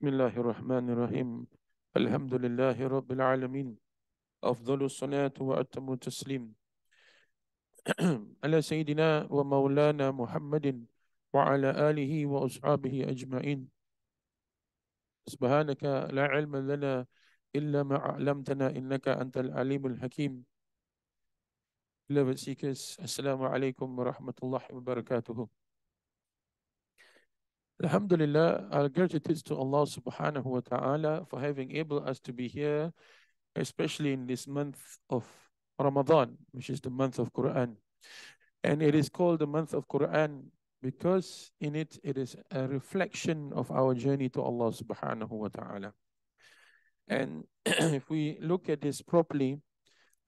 بسم الله الرحمن الرحيم. الحمد لله رب العالمين. أفضل الصلاة وأتم التسليم. على سيدنا ومولانا محمد وعلى آله وأصحابه أجمعين. سبحانك لا علم لنا إلا ما علمتنا إنك أنت العليم الحكيم. Alaikum wa rahmatullahi wa barakatuhu. Alhamdulillah, our gratitude to Allah subhanahu wa ta'ala for having able us to be here, especially in this month of Ramadan, which is the month of Quran. And it is called the month of Quran because in it, it is a reflection of our journey to Allah subhanahu wa ta'ala. And if we look at this properly,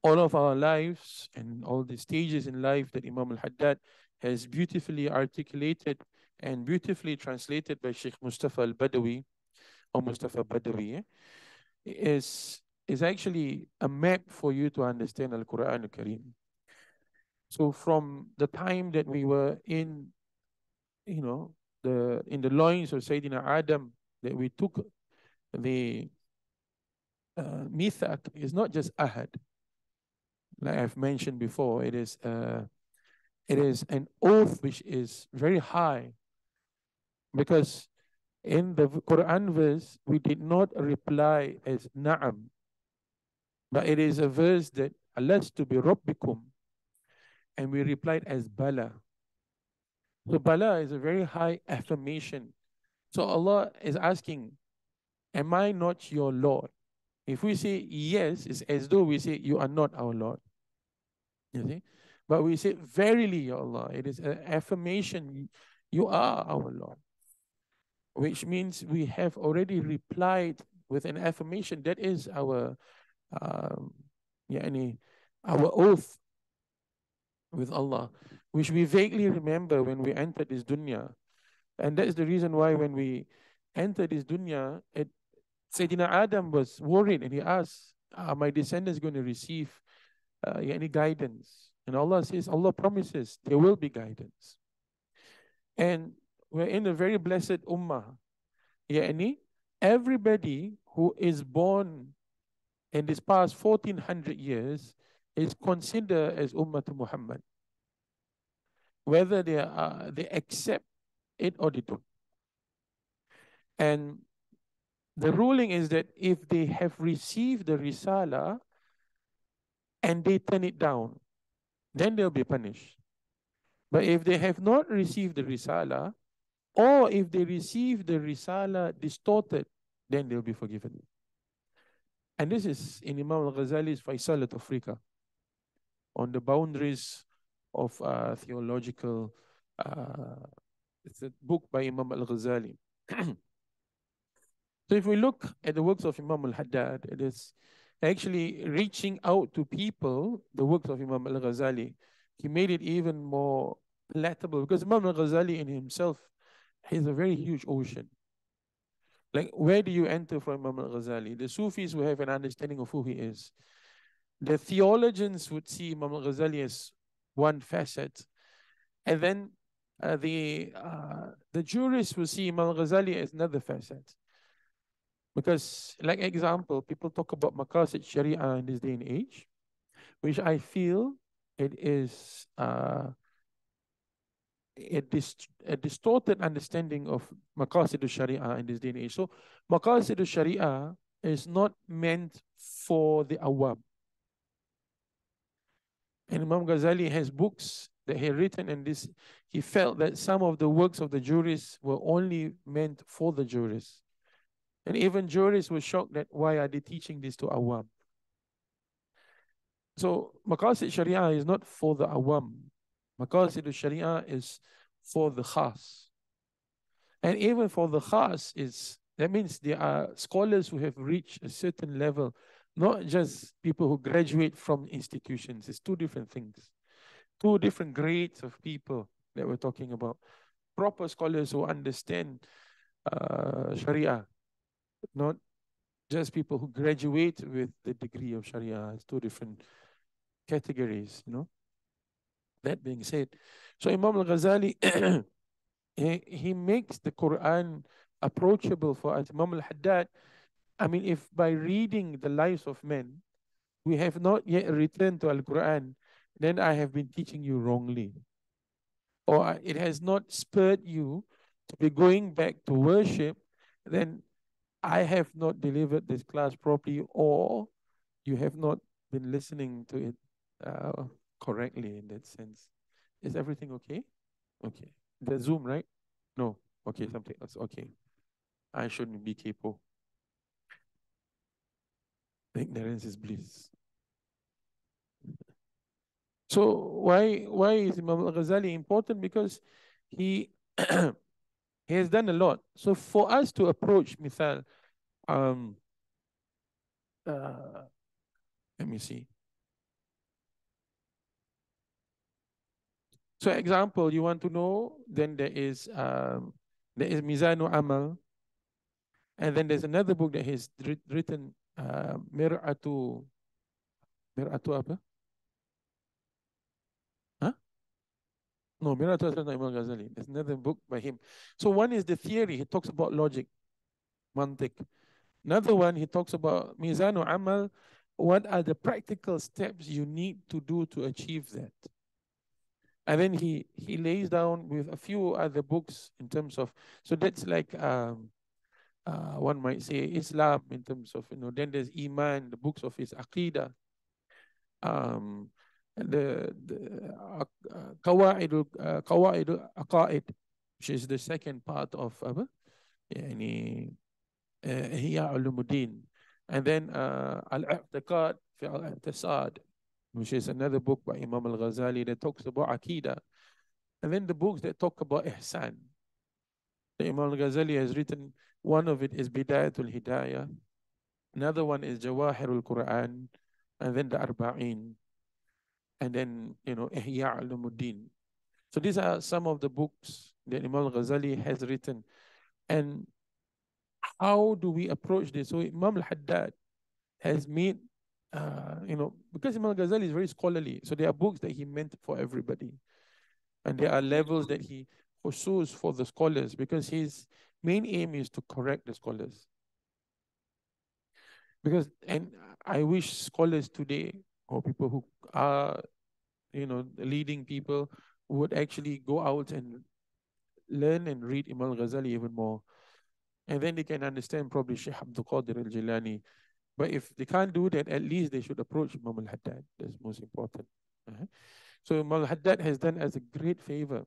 all of our lives and all the stages in life that Imam al-Haddad has beautifully articulated and beautifully translated by Sheikh Mustafa al-Badawi or Mustafa Badawi is, is actually a map for you to understand Al-Quran al-Kareem. So from the time that we were in, you know, the in the loins of Sayyidina Adam, that we took the uh, mithaq is not just ahad, like I've mentioned before, it is uh, it is an oath which is very high because in the Quran verse we did not reply as na'am. But it is a verse that alastu be rabbikum and we replied as bala. So bala is a very high affirmation. So Allah is asking am I not your Lord? If we say yes it's as though we say you are not our Lord. You see? But we say, Verily, Ya Allah, it is an affirmation, you are our Lord. Which means we have already replied with an affirmation. That is our um, yani, our oath with Allah, which we vaguely remember when we entered this dunya. And that's the reason why when we entered this dunya, it, Sayyidina Adam was worried and he asked, Are my descendants going to receive uh, any guidance. And Allah says, Allah promises there will be guidance. And we're in a very blessed ummah. Yani, everybody who is born in this past 1400 years is considered as Ummah to Muhammad. Whether they, are, they accept it or they don't. And the ruling is that if they have received the Risala, and they turn it down, then they'll be punished. But if they have not received the risala, or if they receive the risala distorted, then they'll be forgiven. And this is in Imam al-Ghazali's Faisal al-Tafriqa, on the boundaries of uh, theological, uh, it's a book by Imam al-Ghazali. so if we look at the works of Imam al-Haddad, it is actually reaching out to people, the works of Imam al Ghazali, he made it even more palatable because Imam al Ghazali in himself is a very huge ocean. Like, where do you enter from Imam al Ghazali? The Sufis will have an understanding of who he is. The theologians would see Imam al Ghazali as one facet. And then uh, the uh, the jurists will see Imam al Ghazali as another facet. Because, like example, people talk about Maqasid Sharia in this day and age, which I feel it is uh, a, dist a distorted understanding of Maqasid Sharia in this day and age. So, Maqasid Sharia is not meant for the awam. And Imam Ghazali has books that he written and this he felt that some of the works of the jurists were only meant for the jurists and even jurists were shocked that why are they teaching this to awam? So Maqasid Sharia is not for the awam. Maqasid Sharia is for the khas. And even for the khas is that means there are scholars who have reached a certain level, not just people who graduate from institutions. It's two different things. Two different grades of people that we're talking about. Proper scholars who understand uh, Sharia not just people who graduate with the degree of Sharia. It's two different categories, you know. That being said, so Imam al-Ghazali, he, he makes the Quran approachable for us. Imam al-Haddad, I mean, if by reading the lives of men, we have not yet returned to Al-Quran, then I have been teaching you wrongly. Or it has not spurred you to be going back to worship, then I have not delivered this class properly, or you have not been listening to it uh, correctly in that sense. Is everything okay? Okay. The Zoom, right? No. Okay, something else. Okay. I shouldn't be capable. Ignorance is bliss. So why why is Imam al-Ghazali important? Because he he has done a lot. So for us to approach Mithal, um, uh, let me see. So example, you want to know, then there is um, there is Mizanu Amal, and then there's another book that he's written, uh, Mir'atu, Mir'atu apa? Huh? No, Mir'atu is not Imam Ghazali. There's another book by him. So one is the theory. He talks about logic, mantik. Another one, he talks about Mizanu Amal. What are the practical steps you need to do to achieve that? And then he he lays down with a few other books in terms of so that's like um, uh, one might say Islam in terms of you know then there's Iman, the books of his Aqidah, um, the the uh, Qawaid uh, Qawaid Aqaid, which is the second part of apa, يعني Ihya Ulumuddin, and then uh, Al-I'tiqad fi Al-I'tisad, which is another book by Imam al-Ghazali that talks about Aqidah. And then the books that talk about Ihsan. The Imam al-Ghazali has written, one of it is Bidayatul Hidayah, another one is Jawahirul Quran, and then the Arba'in, and then, you know, Ihya Ulumuddin. So these are some of the books that Imam al-Ghazali has written. And how do we approach this? So Imam al-Haddad has made uh, you know, because Imam Ghazali is very scholarly, so there are books that he meant for everybody. And there are levels that he pursues for the scholars because his main aim is to correct the scholars. Because, and I wish scholars today, or people who are, you know, leading people, would actually go out and learn and read Imam Ghazali even more. And then they can understand probably Sheikh Abdul Qadir al Jilani but if they can't do that, at least they should approach Imam al-Haddad. That's most important. Uh-huh. So Imam al-Haddad has done us a great favor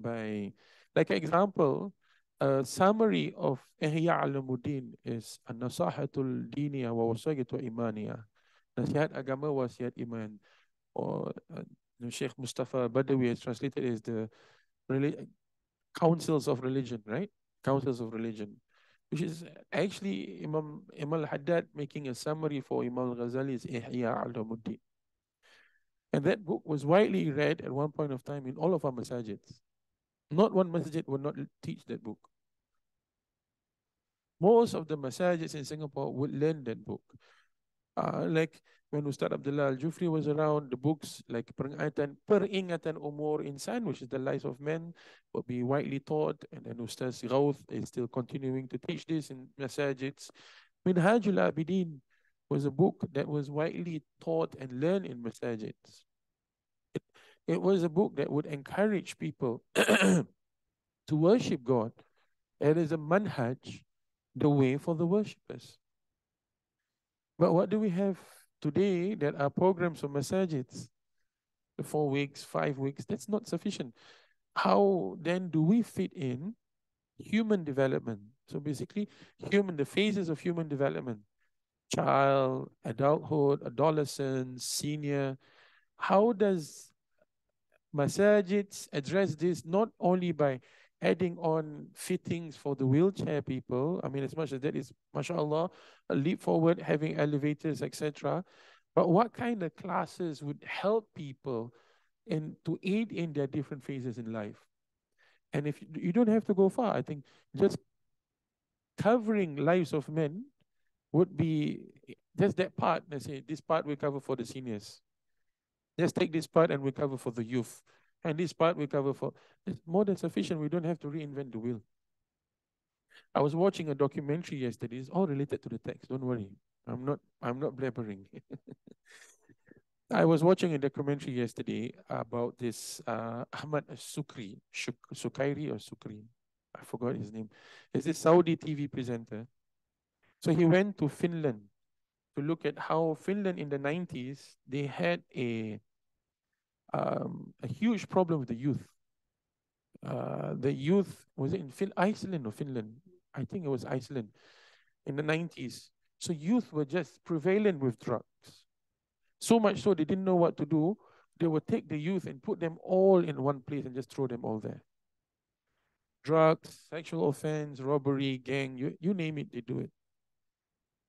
by, like an example, a summary of Ihya Ulumuddin is An-Nasahatul Diniya wa Wasagatu Imaniya. Nasihat Agama Wasiat Iman. Or uh, Sheikh Mustafa Badawi has translated as the really, councils of religion, right? Councils of religion which is actually Imam Imam al-Haddad making a summary for Imam al-Ghazali's Ihya Ulumuddin. And that book was widely read at one point of time in all of our masajids. Not one masjid would not teach that book. Most of the masajids in Singapore would learn that book. Uh, like when Ustad Abdullah Al-Jufri was around, the books like Peringatan, Peringatan Umur Insan, which is the lives of men, will be widely taught. And then Ustad Ghawth is still continuing to teach this in masajids. Minhajul Abidin was a book that was widely taught and learned in masajids. It, it was a book that would encourage people to worship God. It is a manhaj, the way for the worshippers. But what do we have Today, there are programs for masajids, four weeks, five weeks. That's not sufficient. How then do we fit in human development? So basically, human, the phases of human development, child, adulthood, adolescence, senior. How does masajids address this not only by adding on fittings for the wheelchair people. I mean, as much as that is, mashallah, a leap forward, having elevators, etc. But what kind of classes would help people in to aid in their different phases in life? And if you, you don't have to go far, I think just covering lives of men would be just that part. Let's say this part we cover for the seniors. Let's take this part and we cover for the youth. And this part we cover for, it's more than sufficient. We don't have to reinvent the wheel. I was watching a documentary yesterday. It's all related to the text. Don't worry. I'm not I'm not blabbering. I was watching a documentary yesterday about this uh, Ahmad Sukri, Shuk, Sukairi or Sukri. I forgot his name. He's a Saudi TV presenter. So he went to Finland to look at how Finland in the 90s, they had a, um, a huge problem with the youth. Uh, the youth, was in fin Iceland or Finland? I think it was Iceland in the 90s. So youth were just prevalent with drugs. So much so they didn't know what to do. They would take the youth and put them all in one place and just throw them all there. Drugs, sexual offense, robbery, gang, you, you name it, they do it.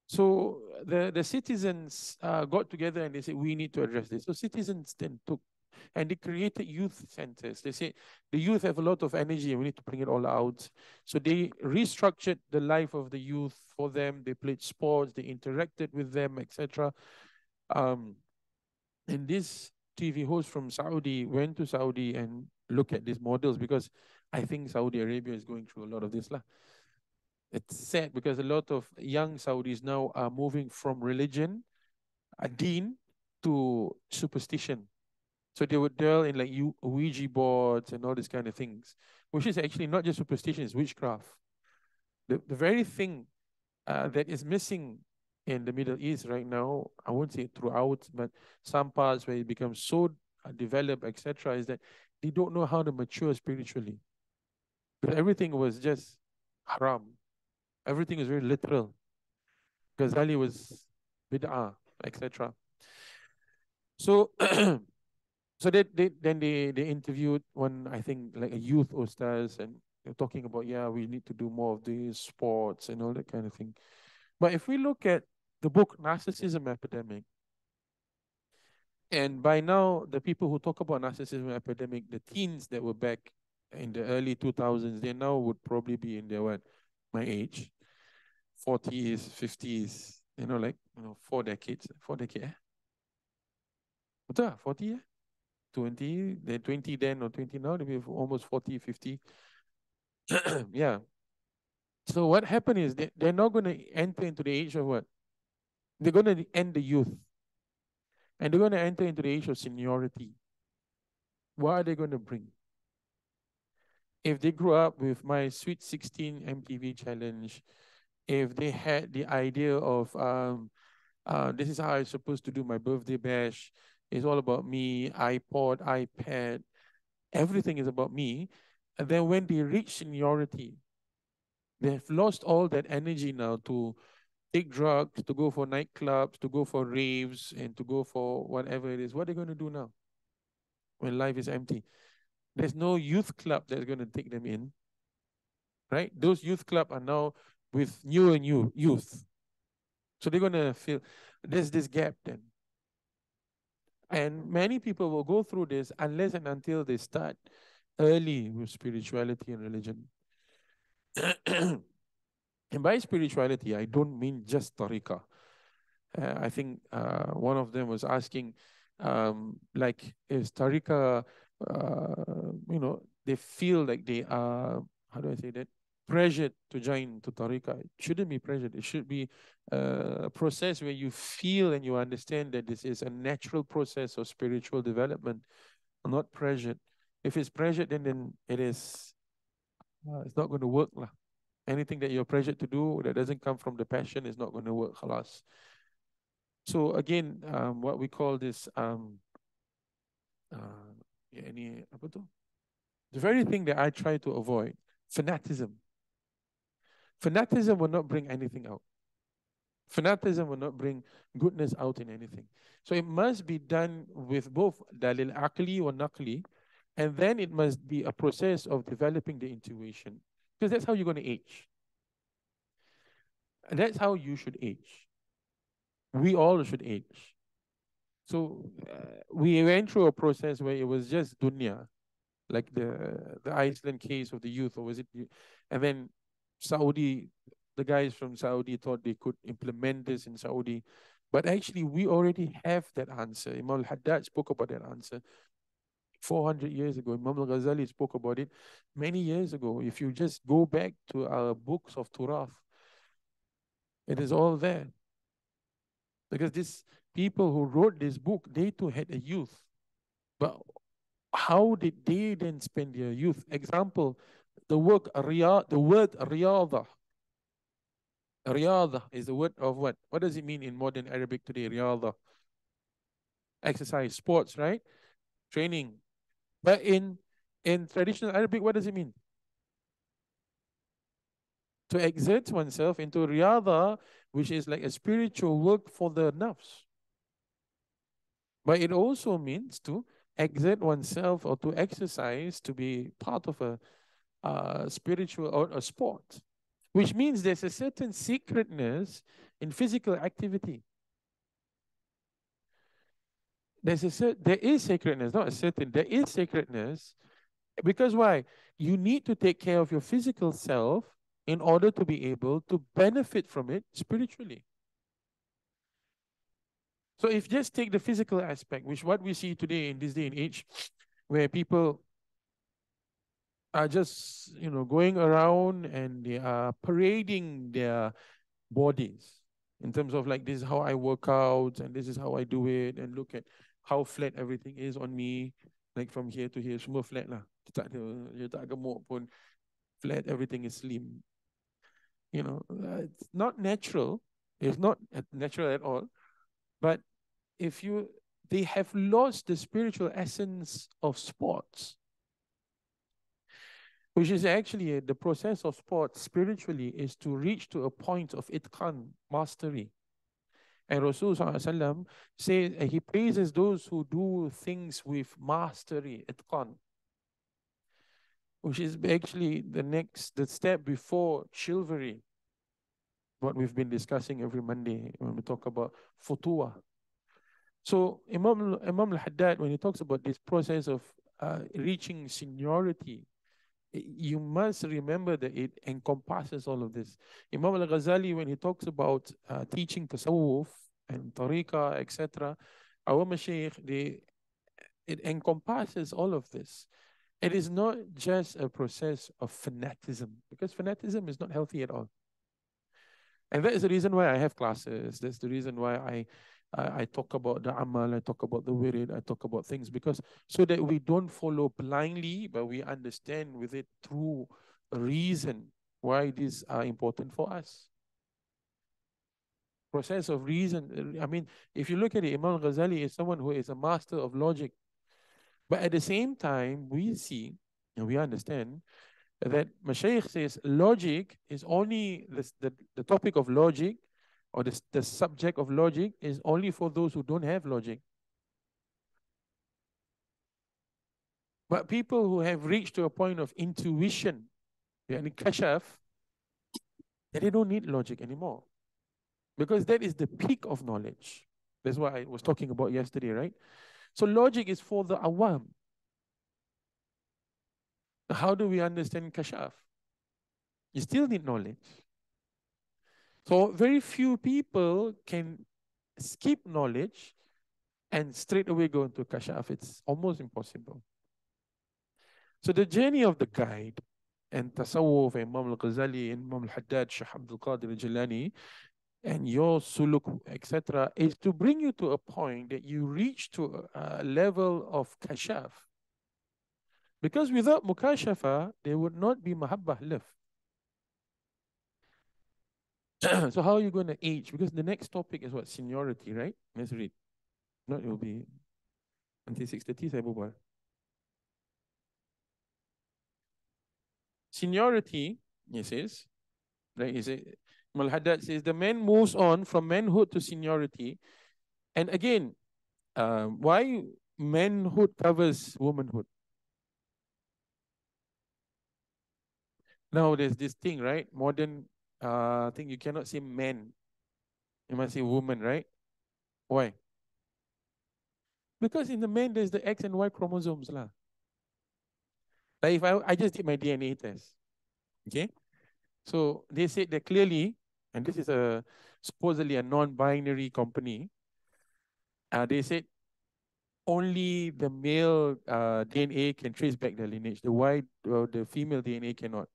So the, the citizens uh, got together and they said, we need to address this. So citizens then took and they created youth centers. They said the youth have a lot of energy and we need to bring it all out. So they restructured the life of the youth for them. They played sports, they interacted with them, etc. Um, and this TV host from Saudi went to Saudi and looked at these models because I think Saudi Arabia is going through a lot of this. Lah. It's sad because a lot of young Saudis now are moving from religion, a deen, to superstition. So they would deal in like Ouija boards and all these kind of things, which is actually not just superstition, it's witchcraft. The, the very thing uh, that is missing in the Middle East right now, I won't say throughout, but some parts where it becomes so uh, developed, etc., is that they don't know how to mature spiritually. But everything was just haram. Everything was very literal. Ghazali was bid'ah, etc. So, so they, they then they they interviewed one I think like a youth ustaz and they're talking about yeah we need to do more of these sports and all that kind of thing. But if we look at the book Narcissism Epidemic, and by now the people who talk about narcissism epidemic, the teens that were back in the early 2000s, they now would probably be in their what, my age, 40s, 50s, you know, like you know, four decades, four decades. Eh? Betul 40 eh? 20, they're 20 then or 20 now, they'll almost 40, 50. yeah. So what happened is they, they're not going to enter into the age of what? They're going to end the youth. And they're going to enter into the age of seniority. What are they going to bring? If they grew up with my Sweet 16 MTV challenge, if they had the idea of um, uh, this is how I'm supposed to do my birthday bash, it's all about me, iPod, iPad, everything is about me. And then when they reach seniority, they've lost all that energy now to take drugs, to go for nightclubs, to go for raves, and to go for whatever it is. What are they going to do now when life is empty? There's no youth club that's going to take them in, right? Those youth club are now with new and new youth. So they're going to feel there's this gap then. And many people will go through this unless and until they start early with spirituality and religion. and by spirituality, I don't mean just tariqah. Uh, I think uh, one of them was asking, um, like, is tariqah, uh, you know, they feel like they are, how do I say that? Pressured to join to tariqah. It shouldn't be pressured. It should be uh, a process where you feel and you understand that this is a natural process of spiritual development, not pressured. If it's pressured, then, then it is, uh, it's not going to work. Lah. Anything that you're pressured to do that doesn't come from the passion is not going to work. Halas. So again, um, what we call this, um, uh, any, the very thing that I try to avoid, fanaticism. Fanaticism will not bring anything out. Fanaticism will not bring goodness out in anything. So it must be done with both dalil akli or nakli, and then it must be a process of developing the intuition, because that's how you're going to age. And that's how you should age. We all should age. So uh, we went through a process where it was just dunya, like the the Iceland case of the youth, or was it? And then Saudi, the guys from Saudi thought they could implement this in Saudi. But actually, we already have that answer. Imam al-Haddad spoke about that answer. 400 years ago. Imam al-Ghazali spoke about it many years ago. If you just go back to our books of Turath, it is all there. Because these people who wrote this book, they too had a youth. But how did they then spend their youth? Example, the word riyad, the word riyada. Riyada is the word of what? What does it mean in modern Arabic today? Riyada. Exercise, sports, right? Training. But in in traditional Arabic, what does it mean? To exert oneself into riyada, which is like a spiritual work for the nafs. But it also means to exert oneself or to exercise to be part of a, spiritual or a sport, which means there's a certain secretness in physical activity. There's a there is sacredness, not a certain, there is sacredness. Because why? You need to take care of your physical self in order to be able to benefit from it spiritually. So if just take the physical aspect, which what we see today in this day and age, where people are just, you know, going around and they are parading their bodies in terms of like, this is how I work out and this is how I do it and look at how flat everything is on me, like from here to here, semua flat lah. Tak ada, dia tak gemuk pun, flat, everything is slim. You know, uh, it's not natural. It's not natural at all. But if you they have lost the spiritual essence of sports which is actually uh, the process of sport spiritually is to reach to a point of itqan mastery. And Rasulullah says uh, he praises those who do things with mastery itqan. Which is actually the next the step before chivalry. What we've been discussing every Monday when we talk about futuwa. So Imam, Imam al-Haddad, when he talks about this process of uh, reaching seniority, you must remember that it encompasses all of this. Imam al-Ghazali, when he talks about uh, teaching tasawwuf and tariqah, etc., our mashaykh, it encompasses all of this. It is not just a process of fanaticism, because fanaticism is not healthy at all. And that is the reason why I have classes. That's the reason why I I, I talk about the amal, I talk about the wirid, I talk about things because so that we don't follow blindly, but we understand with it through reason why these are important for us. Process of reason. I mean, if you look at it, Imam Ghazali is someone who is a master of logic. But at the same time, we see and we understand that Mashaykh says logic is only the, the, the topic of logic or the, the subject of logic is only for those who don't have logic. But people who have reached to a point of intuition, yani kashaf, they don't need logic anymore. Because that is the peak of knowledge. That's what I was talking about yesterday, right? So logic is for the awam. How do we understand kashaf? You still need knowledge. So very few people can skip knowledge and straight away go into kashaf. It's almost impossible. So the journey of the guide and tasawwuf, and Imam al-Ghazali, and Imam al-Haddad, Shah Abdul Qadir al-Jilani, and your suluk, etc., is to bring you to a point that you reach to a level of kashaf. Because without mukashafa, there would not be mahabbah left. so how are you going to age? Because the next topic is what? Seniority, right? Let's read. No, it will be until 6.30 saya berbual. Seniority, he says, right? He says, Malhaddad says, the man moves on from manhood to seniority. And again, uh, why manhood covers womanhood? Now there's this thing, right? Modern uh, I think you cannot say man. You must say woman, right? Why? Because in the man, there's the X and Y chromosomes. Lah. Like if I, I just did my DNA test, okay? So they said that clearly, and this is a supposedly a non-binary company, uh, they said only the male uh, DNA can trace back the lineage. The white or the female DNA cannot.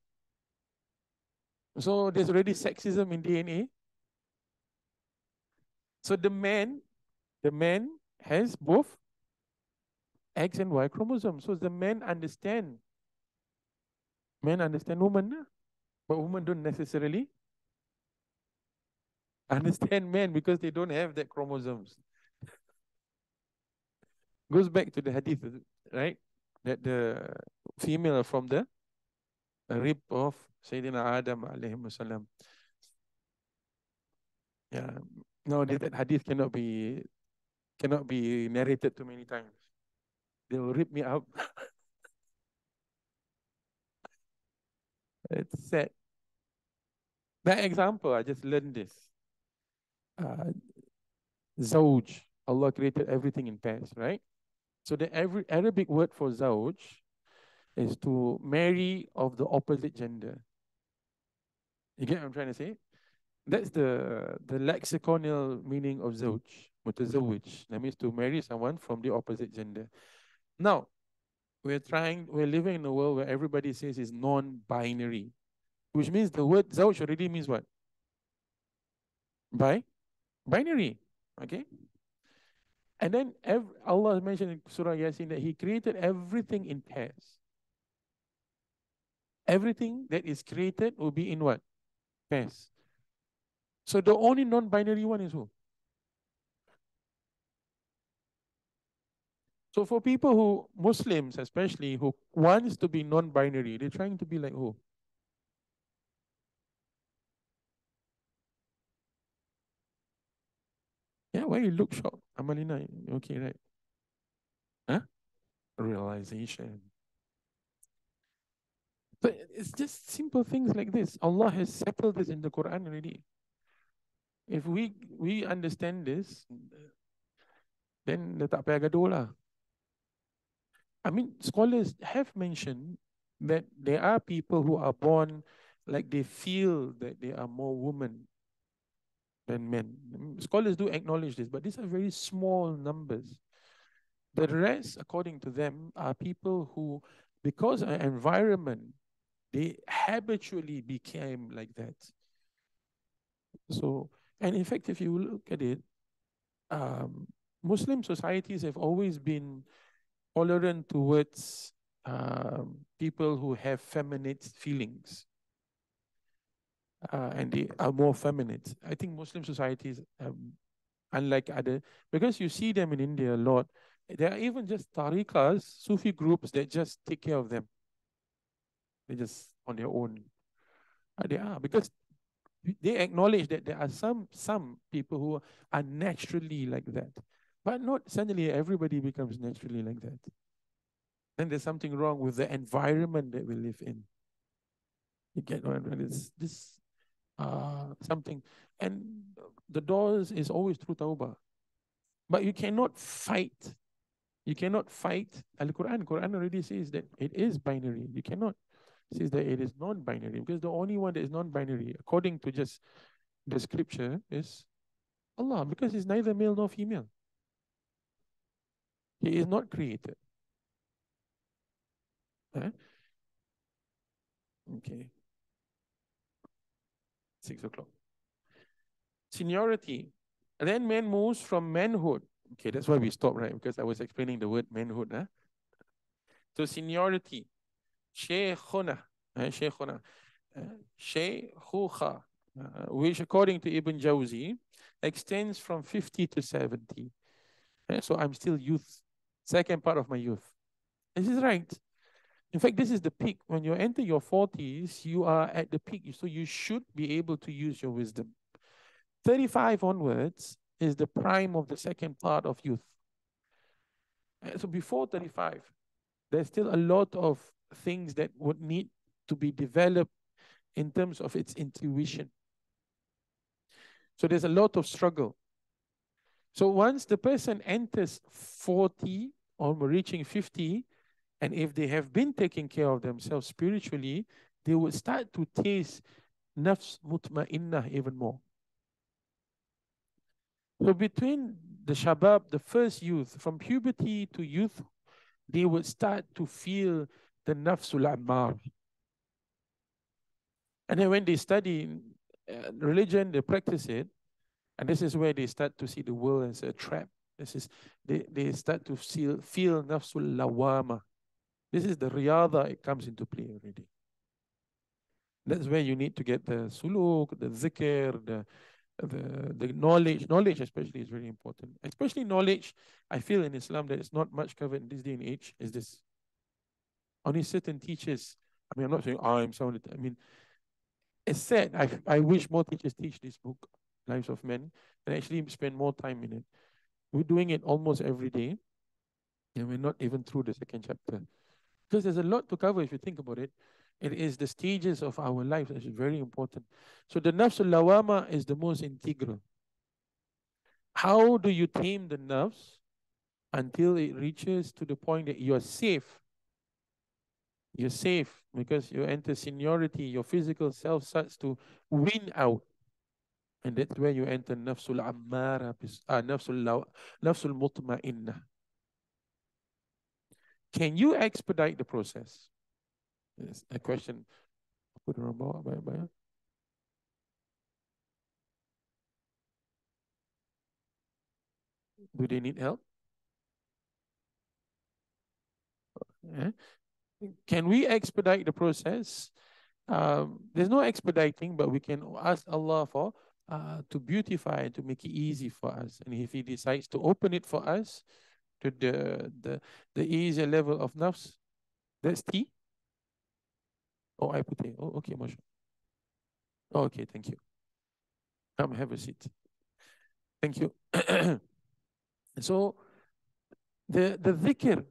So there's already sexism in DNA. So the man, the man has both X and Y chromosomes. So the men understand. Men understand women, but women don't necessarily understand men because they don't have that chromosomes. Goes back to the hadith, right? That the female from the rib of Sayyidina Adam alayhi wasallam. Yeah. No, that hadith cannot be cannot be narrated too many times. They will rip me up. it's sad. That example, I just learned this. Uh, Zawj, Allah created everything in pairs, right? So the every Arabic word for Zawj is to marry of the opposite gender. You get what I'm trying to say? That's the the lexiconal meaning of zawj, mutazawwij. That means to marry someone from the opposite gender. Now, we're trying, we're living in a world where everybody says it's non-binary, which means the word zawj already means what? By binary, okay? And then every, Allah mentioned in Surah Yasin that He created everything in pairs. Everything that is created will be in what? Pairs. So the only non-binary one is who? So for people who, Muslims especially, who wants to be non-binary, they're trying to be like who? Yeah, why you look shocked? Amalina, okay, right? Huh? Realization. But it's just simple things like this. Allah has settled this in the Quran already. If we we understand this, then the tak payah gaduh lah. I mean, scholars have mentioned that there are people who are born like they feel that they are more women than men. Scholars do acknowledge this, but these are very small numbers. The rest, according to them, are people who, because of environment, they habitually became like that. So, and in fact, if you look at it, um, Muslim societies have always been tolerant towards um, people who have feminine feelings. Uh, and they are more feminine. I think Muslim societies, um, unlike other, because you see them in India a lot, there are even just tariqas, Sufi groups that just take care of them. They just on their own. Uh, they are because they acknowledge that there are some some people who are naturally like that. But not suddenly everybody becomes naturally like that. Then there's something wrong with the environment that we live in. You get what I this uh, something. And the doors is always through tawbah. But you cannot fight. You cannot fight Al-Quran. Quran already says that it is binary. You cannot. Says that it is non-binary because the only one that is non-binary, according to just the scripture, is Allah because he's neither male nor female. He is not created. Huh? Okay. Six o'clock. Seniority. And then man moves from manhood. Okay, that's why we stop, right? Because I was explaining the word manhood. Huh? So seniority. Shaykhuna. Uh, Shaykhuna. Uh, Shaykhuha. Uh, which according to Ibn Jawzi extends from 50 to 70. Uh, so I'm still youth second part of my youth. This is right. In fact, this is the peak. When you enter your 40s, you are at the peak. So you should be able to use your wisdom. 35 onwards is the prime of the second part of youth. So before 35, there's still a lot of things that would need to be developed in terms of its intuition. So there's a lot of struggle. So once the person enters 40 or reaching 50, and if they have been taking care of themselves spiritually, they will start to taste nafs mutma'innah even more. So between the shabab, the first youth, from puberty to youth, they would start to feel the nafsul ammar. And then when they study uh, religion, they practice it, and this is where they start to see the world as a trap. This is they, they start to feel feel nafsul lawama. This is the riyada, it comes into play already. That's where you need to get the suluk, the zikr, the the the knowledge. Knowledge especially is very important. Especially knowledge, I feel in Islam that it's not much covered in this day and age, is this. Only certain teachers, I mean, I'm not saying I'm someone, I mean, it's sad. I, I wish more teachers teach this book, Lives of Men, and actually spend more time in it. We're doing it almost every day, and we're not even through the second chapter. Because there's a lot to cover if you think about it. It is the stages of our life that is very important. So the nafs al-lawama is the most integral. How do you tame the nafs until it reaches to the point that you are safe? You're safe because you enter seniority, your physical self starts to win out. And that's where you enter nafsul ammara, uh, nafsul, nafsul mutma'inna. Can you expedite the process? Yes, a question. Do they need help? Yeah. Can we expedite the process? Um, there's no expediting, but we can ask Allah for uh, to beautify and to make it easy for us. And if He decides to open it for us to the the the easier level of nafs, that's T. Oh, I put it. Oh, okay, Masha. Oh, okay, thank you. Come have a seat. Thank you. so the the dhikr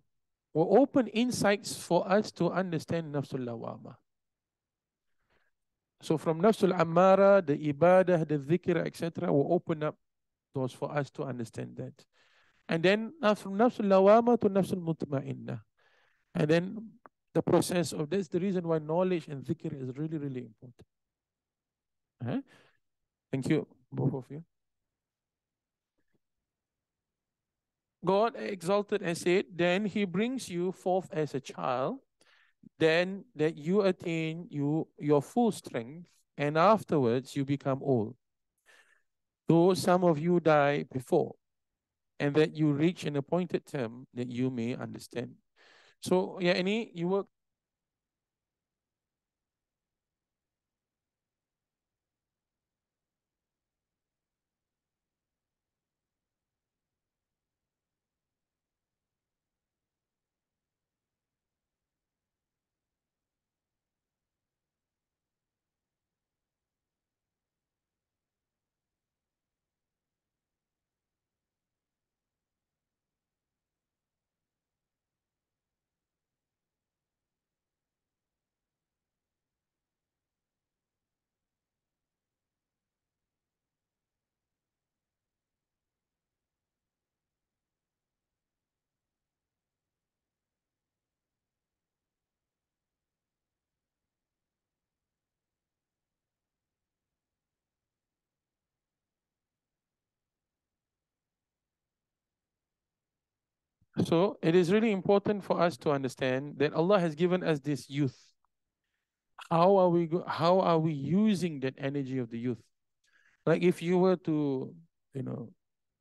will open insights for us to understand nafsul lawama. So from nafsul amara, the ibadah, the dhikr, etc., will open up doors for us to understand that. And then from nafsul lawama to nafsul mutma'inna. And then the process of this, the reason why knowledge and dhikr is really, really important. Uh -huh. Thank you, both of you. God exalted and said, then he brings you forth as a child, then that you attain you your full strength, and afterwards you become old. Though some of you die before, and that you reach an appointed term that you may understand. So, yeah, any you work So it is really important for us to understand that Allah has given us this youth. How are we how are we using that energy of the youth? Like if you were to, you know,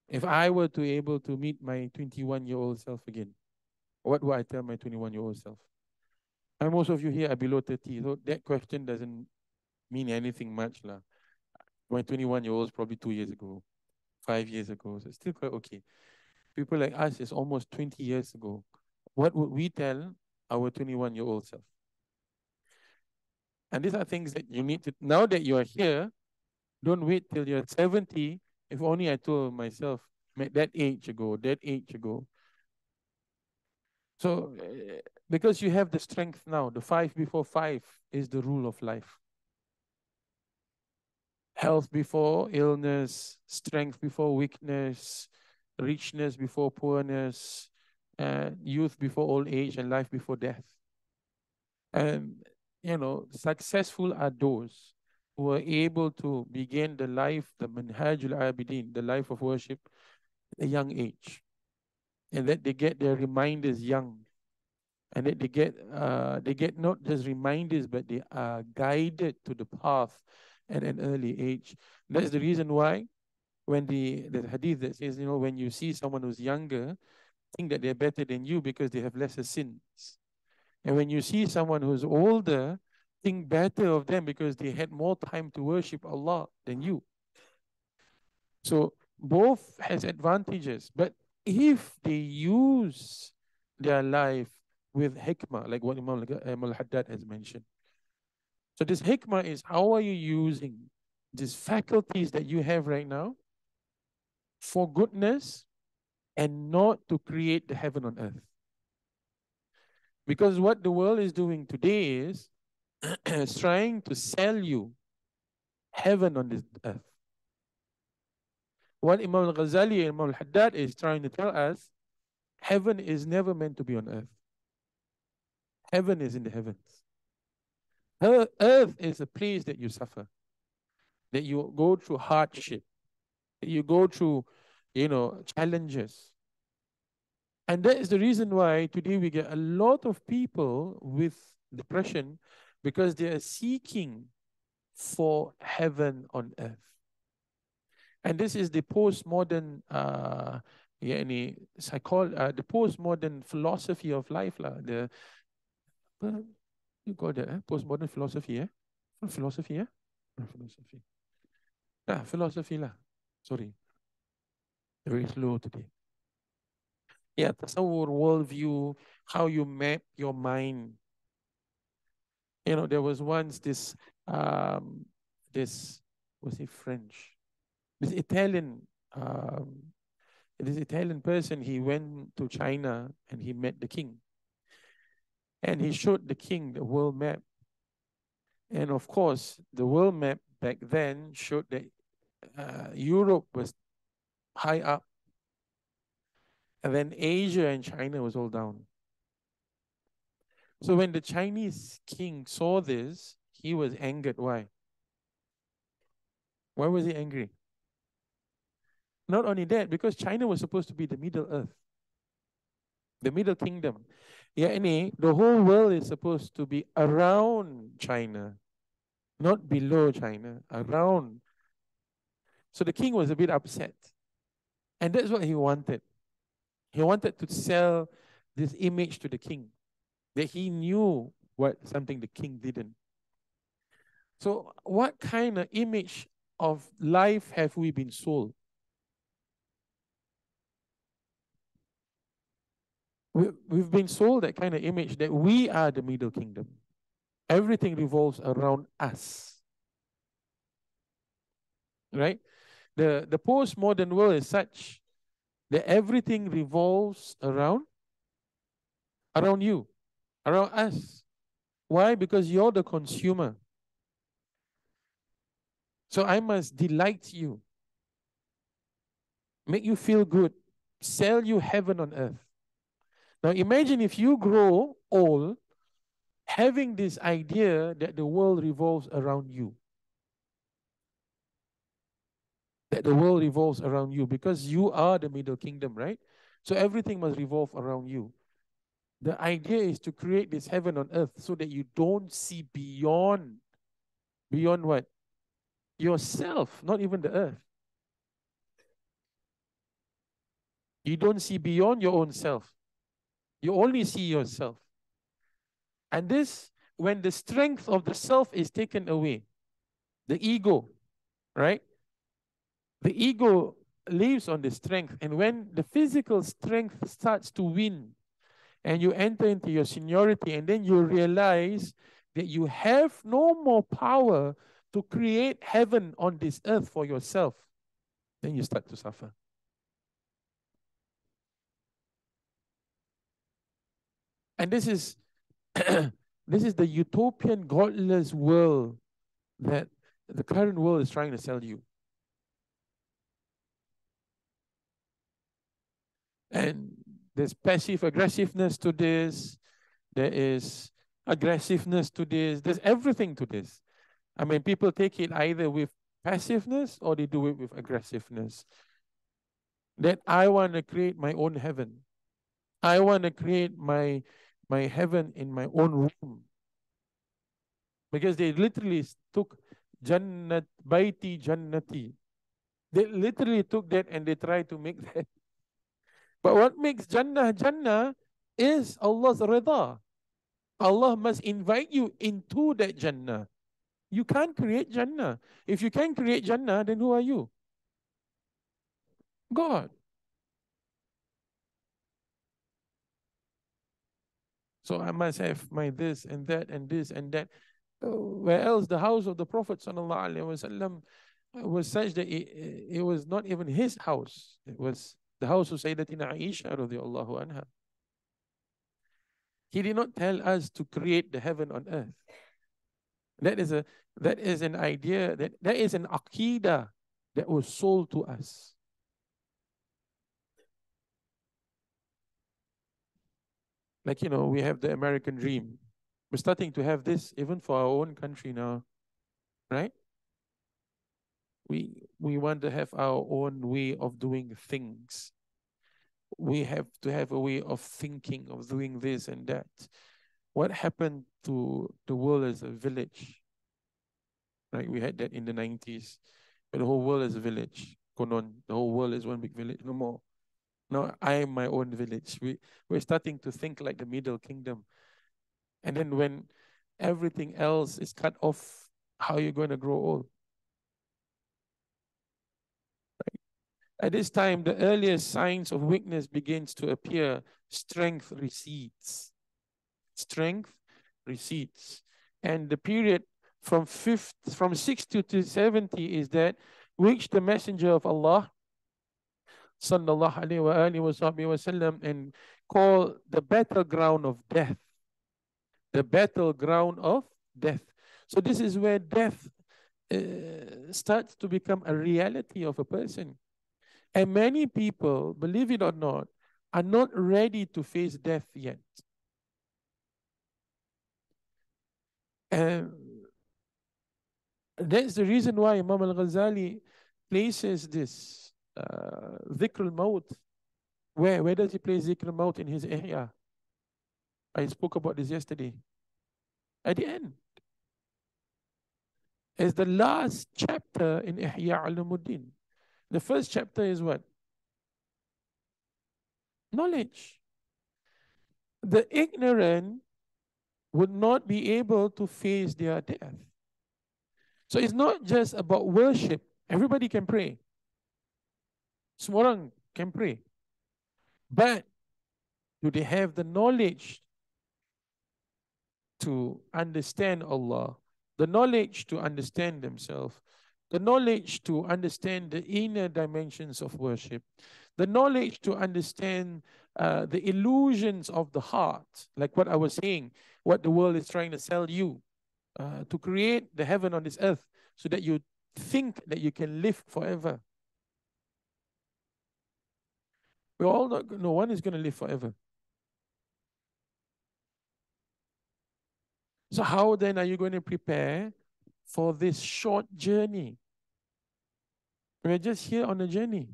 if I were to able to meet my 21 year old self again, what would I tell my 21 year old self? And most of you here are below 30, so that question doesn't mean anything much. La. My 21 year old probably two years ago, five years ago, so it's still quite okay people like us is almost 20 years ago. What would we tell our 21 year old self? And these are things that you need to, now that you are here, don't wait till you're 70. If only I told myself that age ago, that age ago. So, uh, because you have the strength now, the five before five is the rule of life. Health before illness, strength before weakness, richness before poorness, uh, youth before old age, and life before death. And, you know, successful are those who are able to begin the life, the manhajul abidin, the life of worship, at a young age, and that they get their reminders young, and that they get uh, they get not just reminders, but they are guided to the path at an early age. That's the reason why when the, the hadith that says, you know, when you see someone who's younger, think that they're better than you because they have lesser sins. And when you see someone who's older, think better of them because they had more time to worship Allah than you. So both has advantages, but if they use their life with hikmah, like what Imam al-Haddad has mentioned. So this hikmah is how are you using these faculties that you have right now for goodness and not to create the heaven on earth. Because what the world is doing today is trying to sell you heaven on this earth. What Imam al-Ghazali and Imam al-Haddad is trying to tell us, heaven is never meant to be on earth. Heaven is in the heavens. Earth is a place that you suffer, that you go through hardship, you go through, you know, challenges. And that is the reason why today we get a lot of people with depression because they are seeking for heaven on earth. And this is the postmodern uh any psychol uh, the postmodern philosophy of life la, the you got that eh? postmodern philosophy eh? philosophy eh? philosophy ah, philosophy lah sorry very slow today yeah tasawwur worldview how you map your mind you know, there was once this um, this was he French, this Italian um, this Italian person. He went to China and he met the king, and he showed the king the world map. And of course, the world map back then showed that uh, Europe was high up, and then Asia and China was all down. So when the Chinese king saw this, he was angered. Why? Why was he angry? Not only that, because China was supposed to be the Middle Earth, the Middle Kingdom. Yeah, the whole world is supposed to be around China, not below China, around. So the king was a bit upset. And that's what he wanted. He wanted to sell this image to the king that he knew what something the king didn't. So, what kind of image of life have we been sold? We've been sold that kind of image that we are the middle kingdom. Everything revolves around us. Right? The, the postmodern world is such that everything revolves around around you around us. Why? Because you're the consumer. So I must delight you, make you feel good, sell you heaven on earth. Now imagine if you grow old having this idea that the world revolves around you. That the world revolves around you because you are the middle kingdom, right? So everything must revolve around you. The idea is to create this heaven on earth so that you don't see beyond. Beyond what? Yourself, not even the earth. You don't see beyond your own self. You only see yourself. And this, when the strength of the self is taken away, the ego, right? The ego lives on the strength. And when the physical strength starts to win and you enter into your seniority and then you realize that you have no more power to create heaven on this earth for yourself, then you start to suffer. And this is this is the utopian godless world that the current world is trying to sell you. And there's passive aggressiveness to this. There is aggressiveness to this. There's everything to this. I mean, people take it either with passiveness or they do it with aggressiveness. that I want to create my own heaven. I want to create my my heaven in my own room. Because they literally took Jannat Baiti Jannati. They literally took that and they tried to make that. But what makes Jannah Jannah is Allah's rida. Allah must invite you into that Jannah. You can't create Jannah. If you can create Jannah, then who are you? God. So I must have my this and that and this and that. Uh, where else the house of the Prophet was such that it, it was not even his house. It was the house of Sayyidatina Aisha radiallahu anha. He did not tell us to create the heaven on earth. That is a that is an idea that that is an aqidah that was sold to us. like you know we have the american dream we're starting to have this even for our own country now right we we want to have our own way of doing things we have to have a way of thinking of doing this and that what happened to the world as a village right we had that in the 90s but the whole world is a village konon the whole world is one big village no more no, I am my own village. We, we're starting to think like the Middle Kingdom. And then when everything else is cut off, how are you going to grow old? At this time, the earliest signs of weakness begins to appear. Strength recedes. Strength recedes. And the period from fifth, from 60 to 70 is that which the messenger of Allah sallallahu alaihi wa wasallam and call the battleground of death. The battleground of death. So this is where death uh, starts to become a reality of a person. And many people, believe it or not, are not ready to face death yet. And that's the reason why Imam al-Ghazali places this uh, Dhikr al-Maut. Where, where does he place Dhikr al-Maut in his Ihya? I spoke about this yesterday. At the end. As the last chapter in Ihya Ulumuddin. The first chapter is what? Knowledge. The ignorant would not be able to face their death. So it's not just about worship. Everybody can pray. Semua orang can pray. But do they have the knowledge to understand Allah, the knowledge to understand themselves, the knowledge to understand the inner dimensions of worship, the knowledge to understand uh, the illusions of the heart, like what I was saying, what the world is trying to sell you, uh, to create the heaven on this earth so that you think that you can live forever. We're all not, no one is going to live forever. So, how then are you going to prepare for this short journey? We're just here on a journey.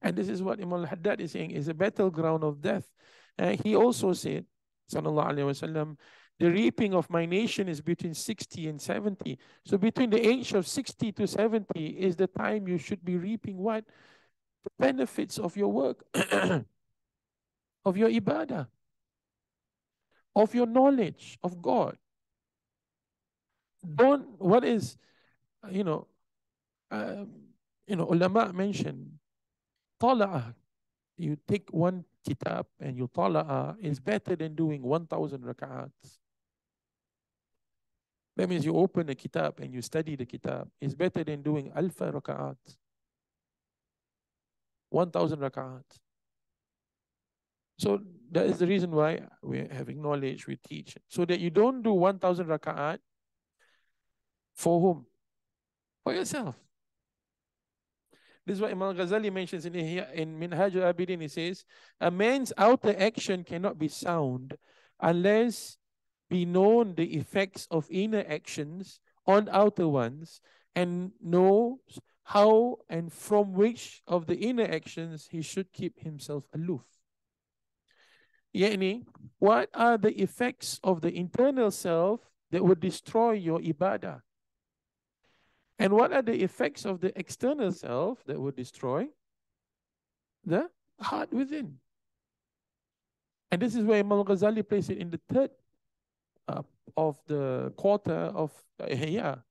And this is what Imam al-Haddad is saying, is a battleground of death. And he also said, Sallallahu Alaihi Wasallam, the reaping of my nation is between 60 and 70. So between the age of 60 to 70 is the time you should be reaping what? the benefits of your work, of your ibadah, of your knowledge of God. Don't, what is, you know, um, you know, ulama mentioned, tala'ah, you take one kitab and you tala'ah is better than doing 1,000 rak'ats. That means you open a kitab and you study the kitab. It's better than doing alfa rak'at. 1,000 rak'at. So that is the reason why we're having knowledge, we teach. So that you don't do 1,000 rak'at for whom? For yourself. This is what Imam Ghazali mentions in, in Minhaj al-Abidin. He says, a man's outer action cannot be sound unless be known the effects of inner actions on outer ones and knows how and from which of the inner actions he should keep himself aloof. Yani, what are the effects of the internal self that would destroy your ibadah? And what are the effects of the external self that would destroy the heart within? And this is where Imam Ghazali places it in the third uh, of the quarter of Ihya.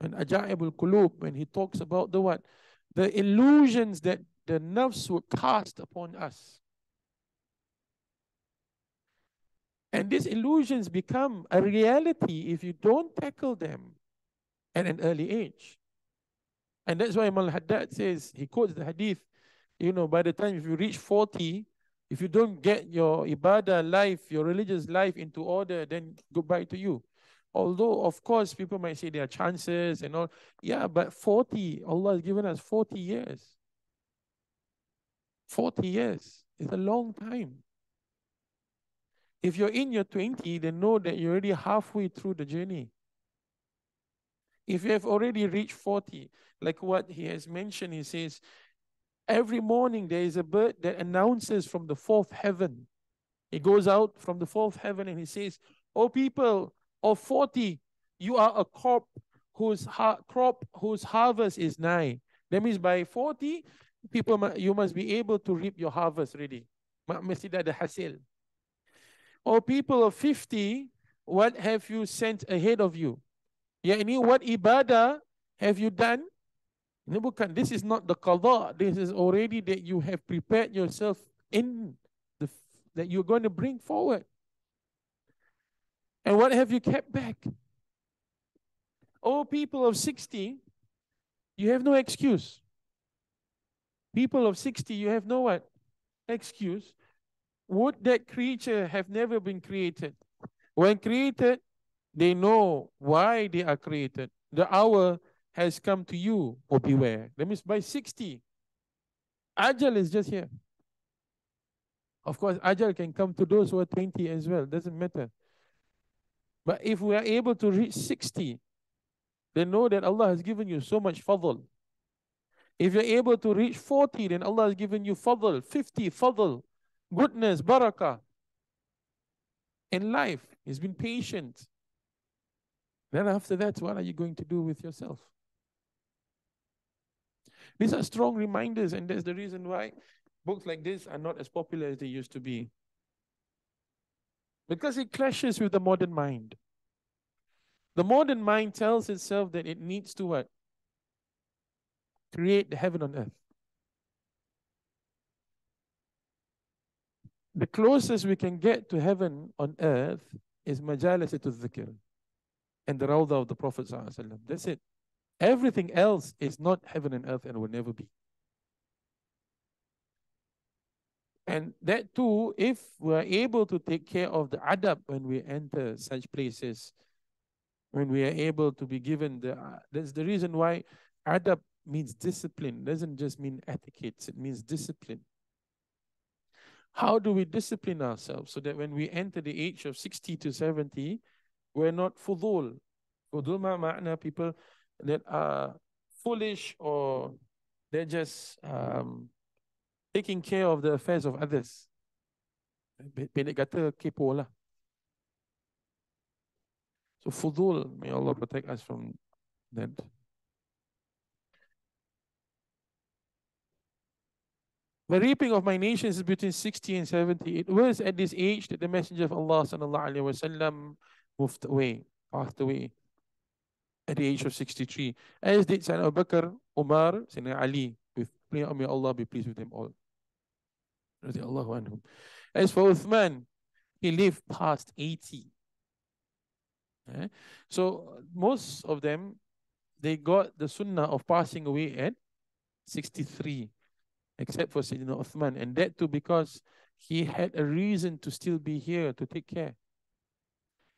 And Ajaibul Qulub, when he talks about the what? The illusions that the nafs would cast upon us. And these illusions become a reality if you don't tackle them at an early age. And that's why Imam Haddad says, he quotes the hadith, you know, by the time if you reach 40, if you don't get your ibadah life, your religious life into order, then goodbye to you. Although, of course, people might say there are chances and all. Yeah, but 40, Allah has given us 40 years. 40 years is a long time. If you're in your 20, then know that you're already halfway through the journey. If you have already reached 40, like what he has mentioned, he says, every morning there is a bird that announces from the fourth heaven. He goes out from the fourth heaven and he says, Oh people of 40, you are a crop whose crop whose harvest is nigh. That means by 40, people you must be able to reap your harvest ready. Ada hasil. O people of 50, what have you sent ahead of you? Yani what ibadah have you done? Ini bukan, this is not the qadha. This is already that you have prepared yourself in the that you're going to bring forward. And what have you kept back? Oh, people of 60, you have no excuse. People of 60, you have no what? Excuse. Would that creature have never been created? When created, they know why they are created. The hour has come to you, or oh, beware. That means by 60, Ajal is just here. Of course, Ajal can come to those who are 20 as well. Doesn't matter. But if we are able to reach 60, then know that Allah has given you so much fadl. If you're able to reach 40, then Allah has given you fadl, 50 fadl goodness, barakah in life. He's been patient. Then after that, what are you going to do with yourself? These are strong reminders, and that's the reason why books like this are not as popular as they used to be. Because it clashes with the modern mind. The modern mind tells itself that it needs to what? Create the heaven on earth. the closest we can get to heaven on earth is majalisatul dhikr and the rawdah of the Prophet That's it. Everything else is not heaven and earth and will never be. And that too, if we're able to take care of the adab when we enter such places, when we are able to be given the, uh, that's the reason why adab means discipline, it doesn't just mean etiquette, it means discipline. How do we discipline ourselves so that when we enter the age of 60 to 70, we're not fudul? Fudul ma'na people that are foolish or they're just um, taking care of the affairs of others. Pendek kata kepo lah. So fudul, may Allah protect us from that. The reaping of my nations is between 60 and 70. It was at this age that the Messenger of Allah sallallahu alaihi wasallam moved away, passed away at the age of 63. As did Sayyidina Abu Bakr, Umar, Sayyidina Ali, with may Allah be pleased with them all. As for Uthman, he lived past 80. Okay? So most of them, they got the sunnah of passing away at 63 except for Sayyidina Uthman. And that too because he had a reason to still be here to take care.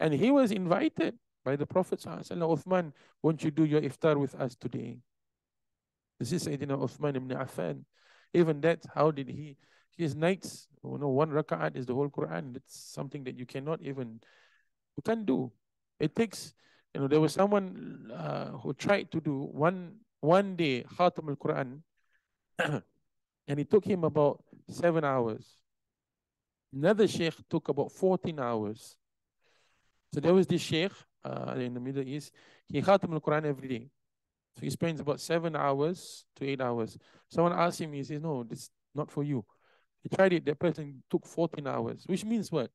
And he was invited by the Prophet Uthman, won't you do your iftar with us today? This is Sayyidina Uthman ibn Affan. Even that, how did he, his nights, you know, one raka'at is the whole Quran. It's something that you cannot even, you can't do. It takes, you know, there was someone uh, who tried to do one one day Khatam al-Quran and it took him about seven hours. Another sheikh took about 14 hours. So there was this sheikh uh, in the Middle East. He Khatam al-Quran every day. So he spends about seven hours to eight hours. Someone asked him, he says, no, this is not for you. He tried it, that person took 14 hours, which means what?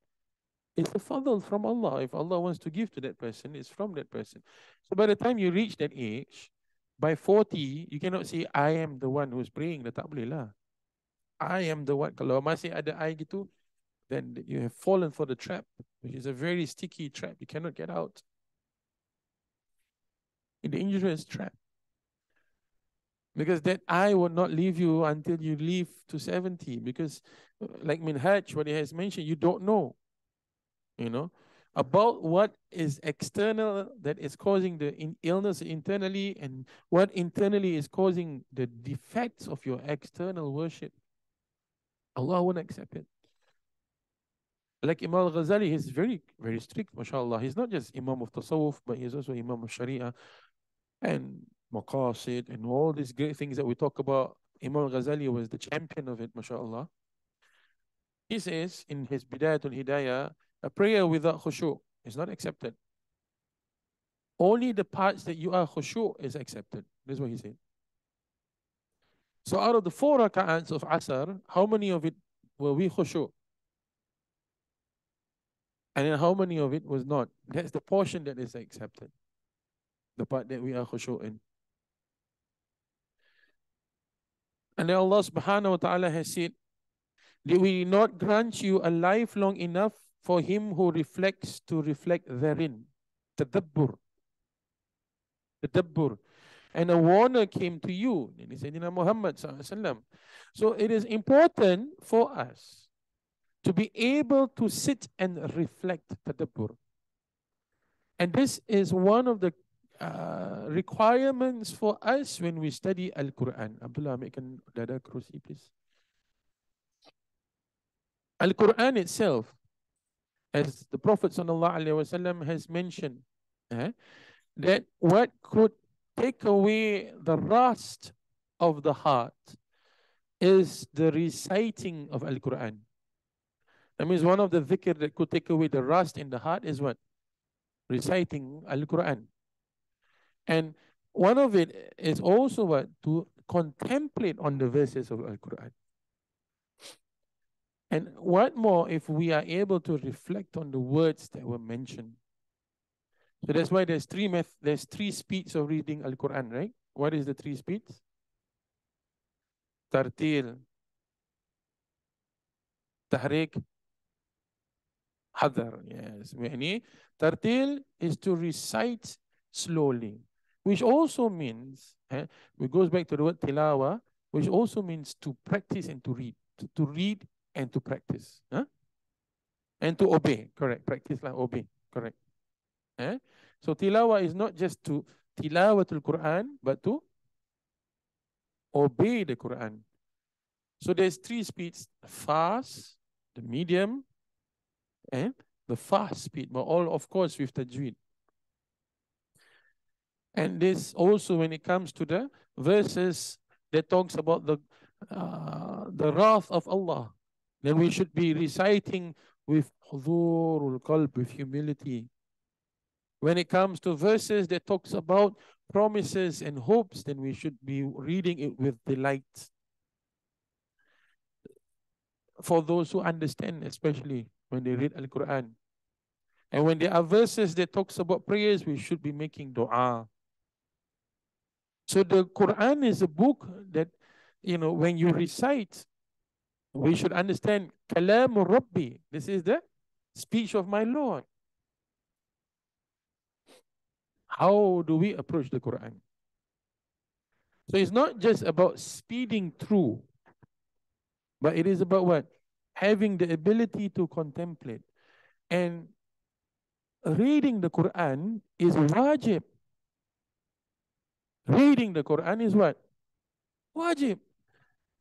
It's a fadl from Allah. If Allah wants to give to that person, it's from that person. So by the time you reach that age, by 40, you cannot say, I am the one who's praying. Dah tak lah. I am the one. Kalau masih ada I gitu, then you have fallen for the trap, which is a very sticky trap. You cannot get out. A dangerous trap. Because that I will not leave you until you live to 70. Because uh, like Minhaj, what he has mentioned, you don't know. You know, about what is external that is causing the in illness internally and what internally is causing the defects of your external worship. Allah won't accept it. Like Imam al-Ghazali, he's very, very strict, mashallah. He's not just Imam of Tasawwuf, but he's also Imam of Sharia and Maqasid and all these great things that we talk about. Imam al-Ghazali was the champion of it, mashallah. He says in his Bidayatul Hidayah, a prayer without khushu' is not accepted. Only the parts that you are khushu' is accepted. That's what he said. So out of the four rak'ats of Asr, how many of it were we khushu'? And then how many of it was not? That's the portion that is accepted. The part that we are khushu' in. And then Allah subhanahu wa ta'ala has said, Did we not grant you a life long enough for him who reflects to reflect therein? Tadabbur. Tadabbur and a warner came to you. Said, Muhammad. So it is important for us to be able to sit and reflect tadabbur. And this is one of the uh, requirements for us when we study Al-Quran. Abdullah, make an dada kerusi, please. Al-Quran itself, as the Prophet ﷺ has mentioned, eh, that what could take away the rust of the heart is the reciting of Al-Quran. That means one of the dhikr that could take away the rust in the heart is what? Reciting Al-Quran. And one of it is also what? To contemplate on the verses of Al-Quran. And what more if we are able to reflect on the words that were mentioned? So that's why there's three meth there's three speeds of reading Al Quran, right? What is the three speeds? Tartil, tahrik, hadar. Yes. Yani, tartil is to recite slowly, which also means, eh, it goes back to the word tilawa, which also means to practice and to read. To, to read and to practice. Huh? And to obey. Correct. Practice like obey. Correct. Eh? So tilawa is not just to tilawa tilawatul Quran, but to obey the Quran. So there's three speeds, fast, the medium, and the fast speed, but all of course with tajweed. And this also when it comes to the verses that talks about the uh, the wrath of Allah, then we should be reciting with hudurul qalb, with humility. When it comes to verses that talks about promises and hopes, then we should be reading it with delight. For those who understand, especially when they read Al-Quran. And when there are verses that talks about prayers, we should be making dua. So the Quran is a book that, you know, when you recite, we should understand Kalam Rabbi. This is the speech of my Lord. How do we approach the Quran? So it's not just about speeding through, but it is about what? Having the ability to contemplate. And reading the Quran is wajib. Reading the Quran is what? Wajib.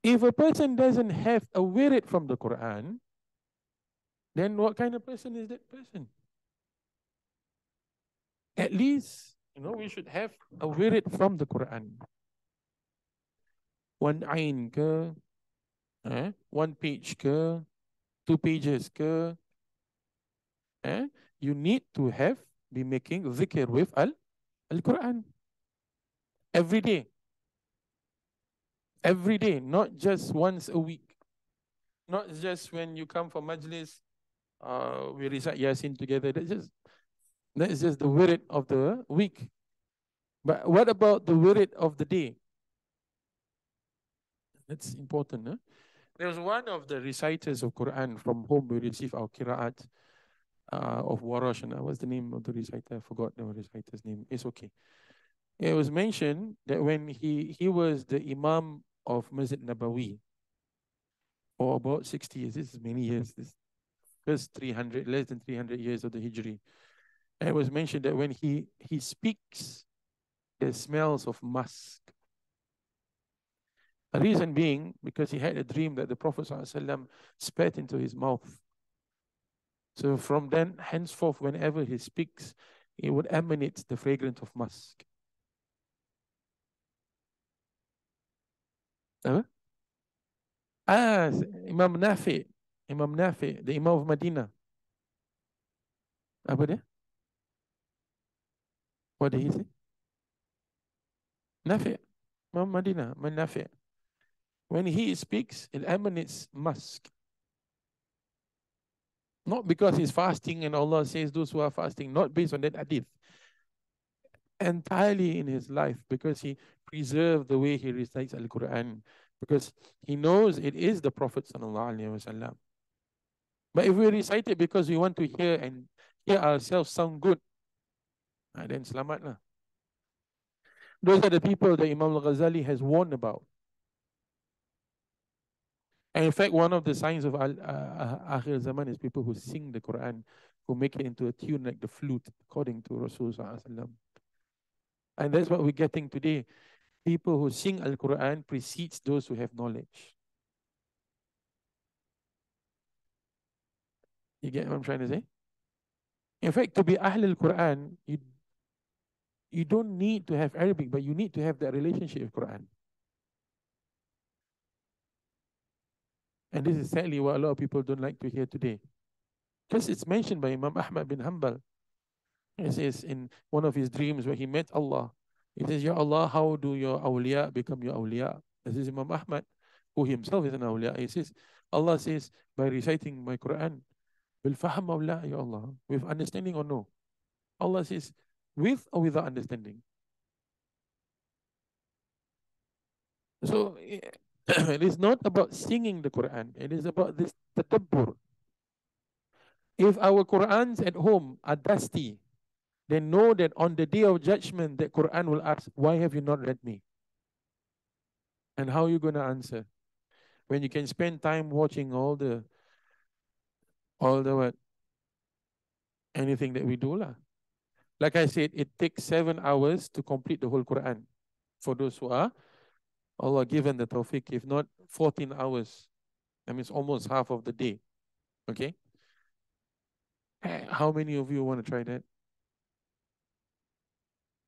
If a person doesn't have a wirid from the Quran, then what kind of person is that person? at least, you know, we should have a wirid from the Quran. one ain ke, eh? one page ke, two pages ke, eh? you need to have, be making zikr with al, al-Quran. Every day. Every day, not just once a week. Not just when you come for majlis, uh, we recite Yasin together. That's just, that is just the word of the week. But what about the word of the day? That's important. Huh? There was one of the reciters of Quran from whom we receive our kiraat uh, of Warash. And what's the name of the reciter? I forgot the reciter's name. It's okay. It was mentioned that when he, he was the Imam of Masjid Nabawi for about 60 years, this is many years, this first 300, less than 300 years of the Hijri. And it was mentioned that when he, he speaks, the smells of musk. The reason being because he had a dream that the Prophet ﷺ spat into his mouth. So from then, henceforth, whenever he speaks, it would emanate the fragrance of musk. Huh? Ah, Imam Nafi. Imam Nafi, the Imam of Medina. Apa dia? What did he say? Nafi. Imam Medina, Imam Nafi. When he speaks, it emanates musk. Not because he's fasting and Allah says those who are fasting, not based on that hadith. Entirely in his life because he preserved the way he recites Al Quran because he knows it is the Prophet. But if we recite it because we want to hear and hear ourselves sound good, ah, then selamat lah. Those are the people that Imam Al Ghazali has warned about. And in fact, one of the signs of Al uh, Akhir Zaman is people who sing the Quran, who make it into a tune like the flute, according to Rasulullah. And that's what we're getting today. People who sing Al Quran precedes those who have knowledge. You get what I'm trying to say? In fact, to be Ahl Al Quran, you, you don't need to have Arabic, but you need to have that relationship with Quran. And this is sadly what a lot of people don't like to hear today. Because it's mentioned by Imam Ahmad bin Hanbal. He says in one of his dreams where he met Allah, he says, Ya Allah, how do your awliya become your awliya? This is Imam Ahmad, who himself is an awliya. He says, Allah says, by reciting my Quran, bil faham awliya, Ya Allah, with understanding or no? Allah says, with or without understanding? So it is not about singing the Quran. It is about this tadabbur. If our Qurans at home are dusty, they know that on the day of judgment, the Quran will ask, why have you not read me? And how are you going to answer? When you can spend time watching all the, all the what? Anything that we do lah. Like I said, it takes seven hours to complete the whole Quran for those who are Allah given the tawfiq, if not 14 hours, that means almost half of the day. Okay? Eh, how many of you want to try that?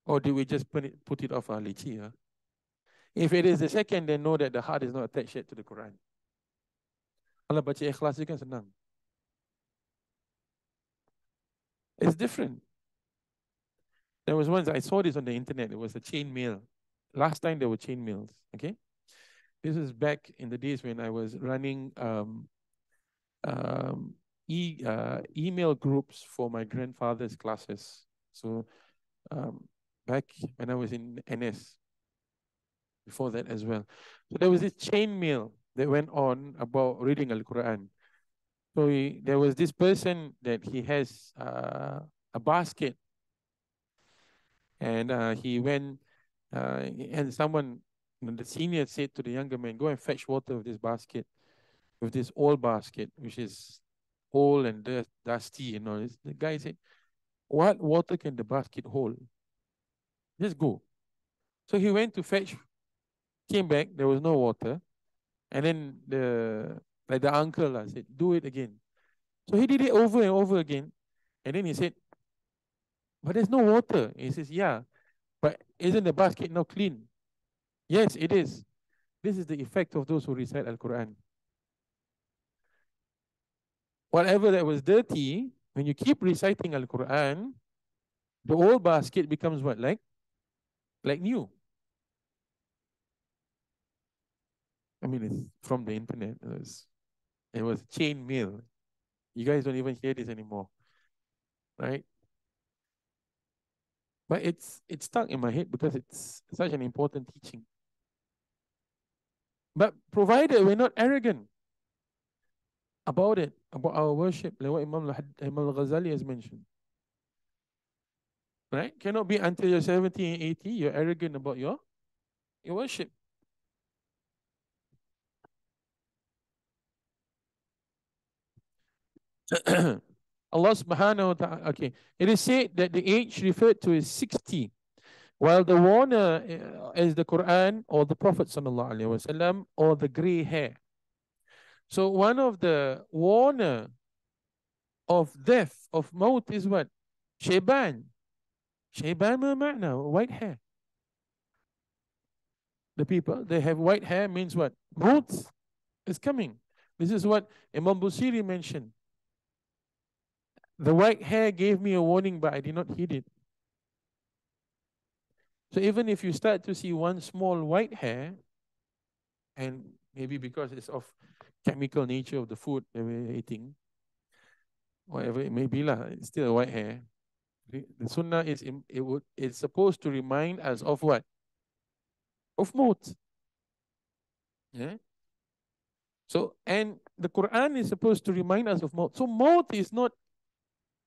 Or do we just put it, put it off our lichi? Huh? If it is the second, then know that the heart is not attached yet to the Quran. Allah baca ikhlas kan senang. It's different. There was once I saw this on the internet. It was a chain mail. Last time there were chain mails, okay? This is back in the days when I was running um, um, e uh, email groups for my grandfather's classes. So um, back when I was in NS, before that as well. So there was this chain mail that went on about reading Al-Quran. So he, there was this person that he has uh, a basket and uh, he went uh, and someone, the senior said to the younger man, go and fetch water with this basket, with this old basket, which is old and dusty, you know. The guy said, what water can the basket hold? Just go. So he went to fetch, came back, there was no water. And then the like the uncle uh, said, do it again. So he did it over and over again. And then he said, but there's no water. He says, yeah. Isn't the basket now clean? Yes, it is. This is the effect of those who recite Al-Quran. Whatever that was dirty, when you keep reciting Al-Quran, the old basket becomes what? Like, like new. I mean, it's from the internet. It was, it was chain mail. You guys don't even hear this anymore, right? But it's it's stuck in my head because it's such an important teaching. But provided we're not arrogant about it, about our worship, like what Imam, Imam Al-Ghazali has mentioned. Right? Cannot be until you're 70 and 80, you're arrogant about your, your worship. Allah subhanahu wa ta'ala, okay. It is said that the age referred to is 60, while the warner uh, is the Quran or the Prophet sallallahu alaihi wasallam or the gray hair. So one of the warner of death, of maut is what? Shayban. Shayban ma'na, white hair. The people, they have white hair means what? Maut is coming. This is what Imam Busiri mentioned. The white hair gave me a warning, but I did not heed it. So even if you start to see one small white hair, and maybe because it's of chemical nature of the food that we're eating, whatever it may be, lah, it's still a white hair. The sunnah is it would it's supposed to remind us of what? Of maut. Yeah. So and the Quran is supposed to remind us of maut. So maut is not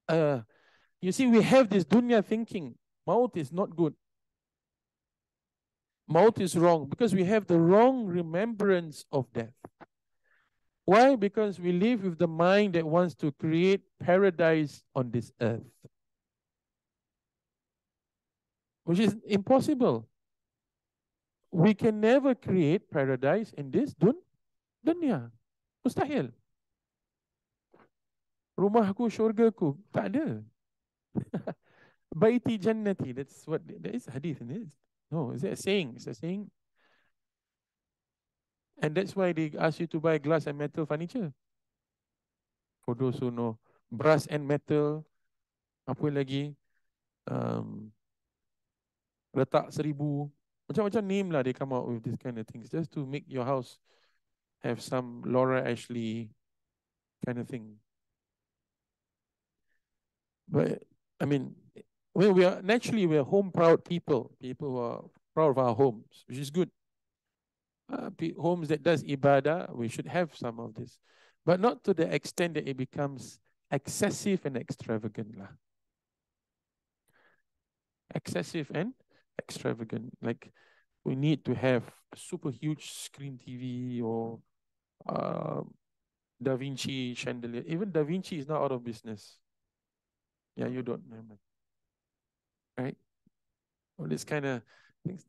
uh, you see, we have this dunya thinking. Maut is not good. Maut is wrong because we have the wrong remembrance of death. Why? Because we live with the mind that wants to create paradise on this earth. Which is impossible. We can never create paradise in this dun dunya. Mustahil rumahku, syurgaku. Tak ada. Baiti jannati. That's what, that is hadith, isn't it? No, is it a saying? It's a saying. And that's why they ask you to buy glass and metal furniture. For those who know. Brass and metal. Apa lagi? Um, letak seribu. Macam-macam name lah they come out with this kind of things. Just to make your house have some Laura Ashley kind of thing. But I mean, well, we are naturally we are home proud people. People who are proud of our homes, which is good. Uh, homes that does ibadah, we should have some of this, but not to the extent that it becomes excessive and extravagant lah. Excessive and extravagant, like we need to have a super huge screen TV or uh, Da Vinci chandelier. Even Da Vinci is not out of business. Yeah, you don't remember. Right? All this kind of things.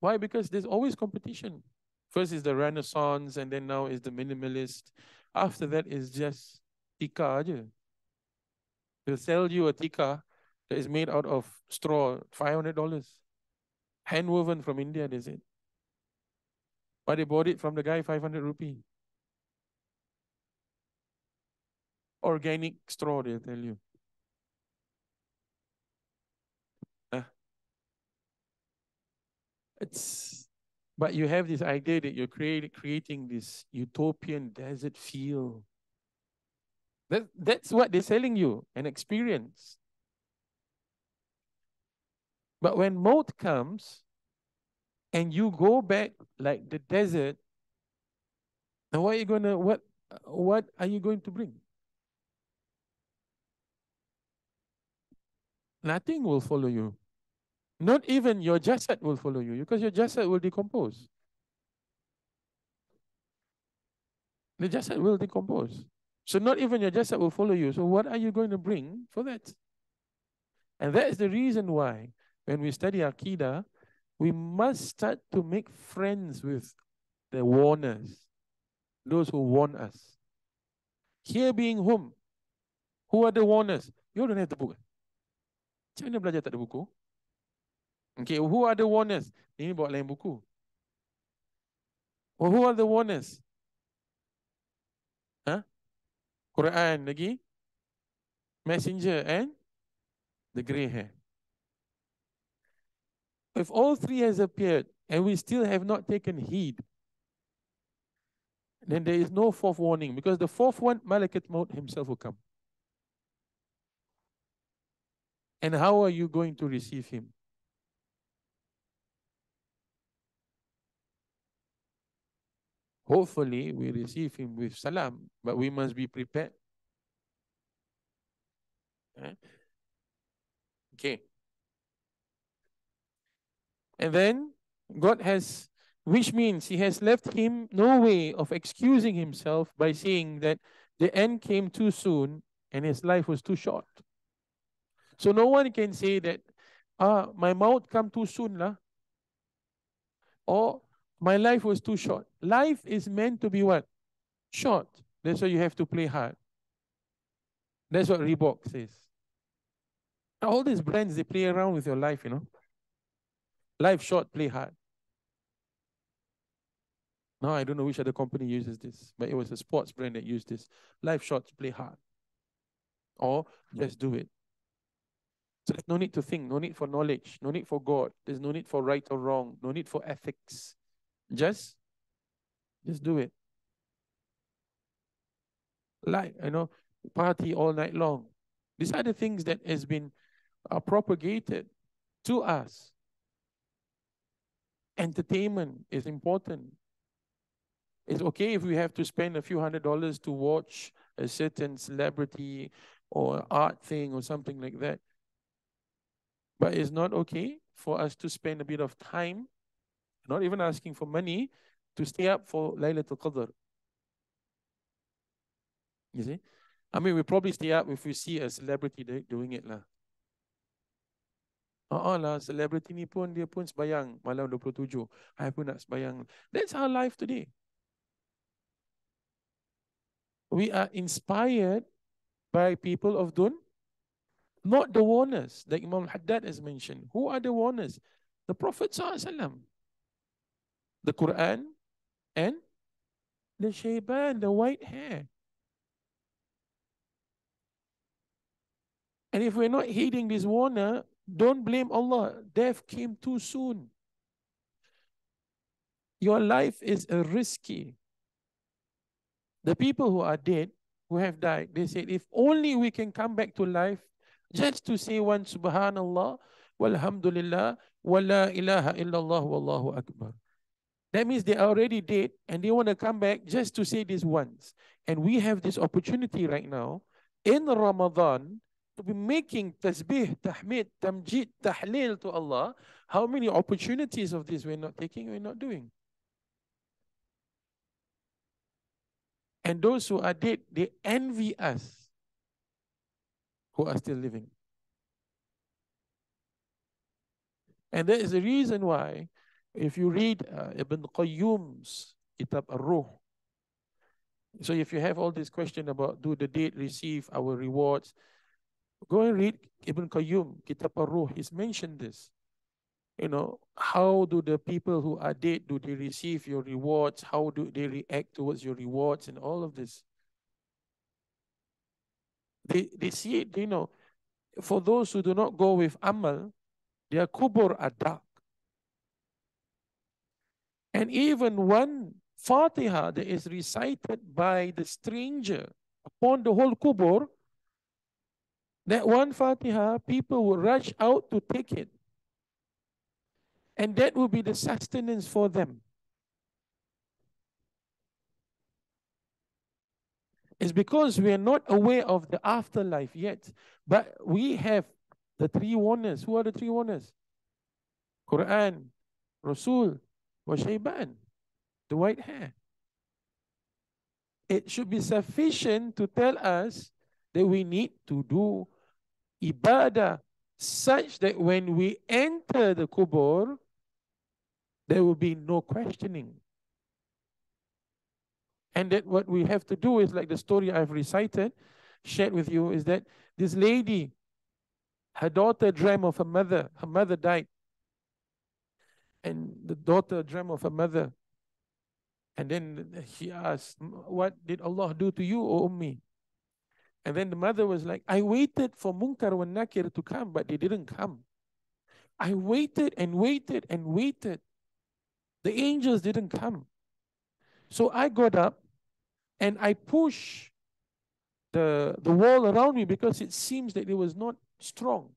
Why? Because there's always competition. First is the Renaissance, and then now is the minimalist. After that is just tika. They'll sell you a tika that is made out of straw, $500. Hand woven from India, they said. But they bought it from the guy 500 rupee. Organic straw, they'll tell you. It's but you have this idea that you're creating creating this utopian desert feel. That, that's what they're selling you, an experience. But when maut comes and you go back like the desert, now what are you gonna what what are you going to bring? Nothing will follow you. Not even your jasad will follow you because your jasad will decompose. The jasad will decompose. So not even your jasad will follow you. So what are you going to bring for that? And that is the reason why when we study Aqidah, we must start to make friends with the warners, those who warn us. Here being whom? Who are the warners? You don't have the book. Macam mana belajar tak ada buku? Okay, who are the warners? Ini buat lain buku. Well, who are the warners? Huh? Quran lagi. Messenger and the grey hair. If all three has appeared and we still have not taken heed, then there is no fourth warning because the fourth one, Malakat Maut himself will come. And how are you going to receive him? Hopefully, we receive him with salam, but we must be prepared. Okay. And then God has, which means he has left him no way of excusing himself by saying that the end came too soon and his life was too short. So no one can say that, ah, my mouth come too soon lah. Or my life was too short. Life is meant to be what? Short. That's why you have to play hard. That's what Reebok says. All these brands, they play around with your life, you know. Life short, play hard. Now I don't know which other company uses this, but it was a sports brand that used this. Life short, play hard. Or just do it. So there's no need to think, no need for knowledge, no need for God. There's no need for right or wrong, no need for ethics. Just, just do it. Like, you know, party all night long. These are the things that has been uh, propagated to us. Entertainment is important. It's okay if we have to spend a few hundred dollars to watch a certain celebrity or art thing or something like that. But it's not okay for us to spend a bit of time not even asking for money to stay up for Laylatul Qadr. You see? I mean, we probably stay up if we see a celebrity doing it lah. Oh, lah, celebrity ni pun dia pun sebayang malam 27. I pun nak sebayang. That's our life today. We are inspired by people of Dun, not the warners, like Imam Haddad has mentioned. Who are the warners? The Prophet Sallallahu the Quran, and the shayban, the white hair. And if we're not heeding this warner, don't blame Allah. Death came too soon. Your life is a risky. The people who are dead, who have died, they said, if only we can come back to life just to say one subhanallah, walhamdulillah, wa la ilaha illallah, wallahu akbar. That means they are already dead and they want to come back just to say this once. And we have this opportunity right now in Ramadan to be making tasbih, tahmid, tamjid, tahleel to Allah. How many opportunities of this we're not taking, we're not doing? And those who are dead, they envy us who are still living. And that is the reason why if you read uh, Ibn Qayyim's Kitab Ar-Ruh, so if you have all this question about do the dead receive our rewards, go and read Ibn Qayyim, Kitab Ar-Ruh. He's mentioned this. You know, how do the people who are dead, do they receive your rewards? How do they react towards your rewards and all of this? They, they see it, you know, for those who do not go with Amal, their kubur dark. And even one Fatiha that is recited by the stranger upon the whole kubur, that one Fatiha, people will rush out to take it. And that will be the sustenance for them. It's because we are not aware of the afterlife yet. But we have the three warners. Who are the three warners? Quran, Rasul, Shayban, the white hair. It should be sufficient to tell us that we need to do ibadah such that when we enter the kubur, there will be no questioning. And that what we have to do is like the story I've recited, shared with you, is that this lady, her daughter dreamt of her mother. Her mother died and the daughter dreamt of her mother. And then she asked, What did Allah do to you, O Ummi? And then the mother was like, I waited for Munkar and Nakir to come, but they didn't come. I waited and waited and waited. The angels didn't come. So I got up and I pushed the, the wall around me because it seems that it was not strong.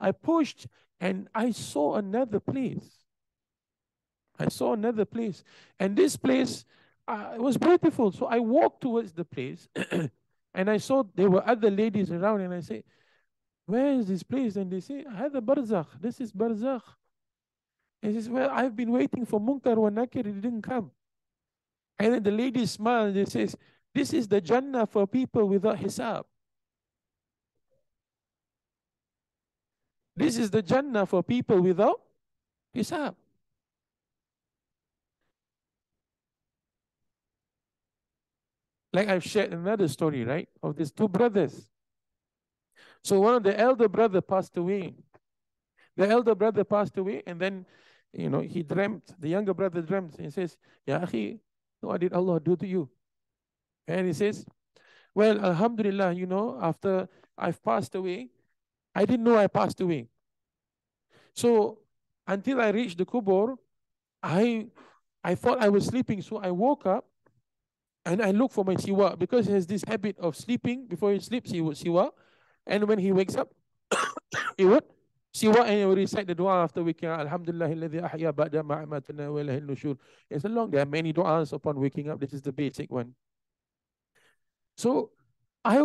I pushed and I saw another place. I saw another place. And this place uh, was beautiful. So I walked towards the place and I saw there were other ladies around. And I said, Where is this place? And they say, Hada Barzakh. This is Barzakh. And he says, Well, I've been waiting for Munkar wa Nakir. Didn't come. And then the lady smiles and says, This is the Jannah for people without hisab. This is the Jannah for people without hisab. Like I've shared another story, right? Of these two brothers. So one of the elder brother passed away. The elder brother passed away, and then, you know, he dreamt, the younger brother dreamt, and says, Ya akhi, what did Allah do to you? And he says, Well, Alhamdulillah, you know, after I've passed away, I didn't know I passed away. So until I reached the kubur, I I thought I was sleeping, so I woke up and I look for my siwa because he has this habit of sleeping. Before he sleeps, he would siwa. And when he wakes up, he would siwa and he would recite the dua after waking up. Alhamdulillah, ahya ba'da ma'amatana wa nushur. It's a long, there are many du'as upon waking up. This is the basic one. So I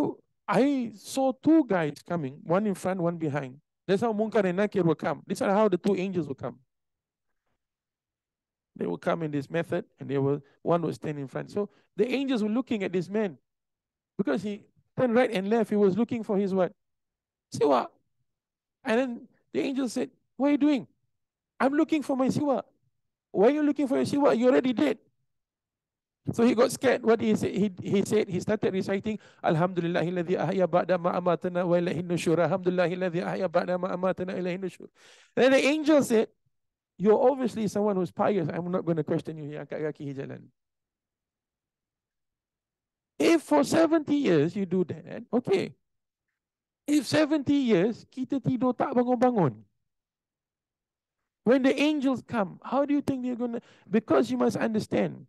I saw two guys coming, one in front, one behind. That's how Munkar and Nakir will come. These are how the two angels will come. They will come in this method, and they will one will stand in front. So the angels were looking at this man because he turned right and left. He was looking for his what? Siwa. And then the angel said, What are you doing? I'm looking for my siwa. Why are you looking for your siwa? You already did. So he got scared. What he said, he, he said, he started reciting, Alhamdulillah, ba'da ma amatana wa ilahin nushur. Alhamdulillah, alladhi ahya ba'da ma amatana ilahin nushur. Then the angel said, you're obviously someone who's pious. I'm not going to question you here. If for 70 years you do that, okay. If 70 years, kita tidur tak bangun-bangun. When the angels come, how do you think they're going to... Because you must understand,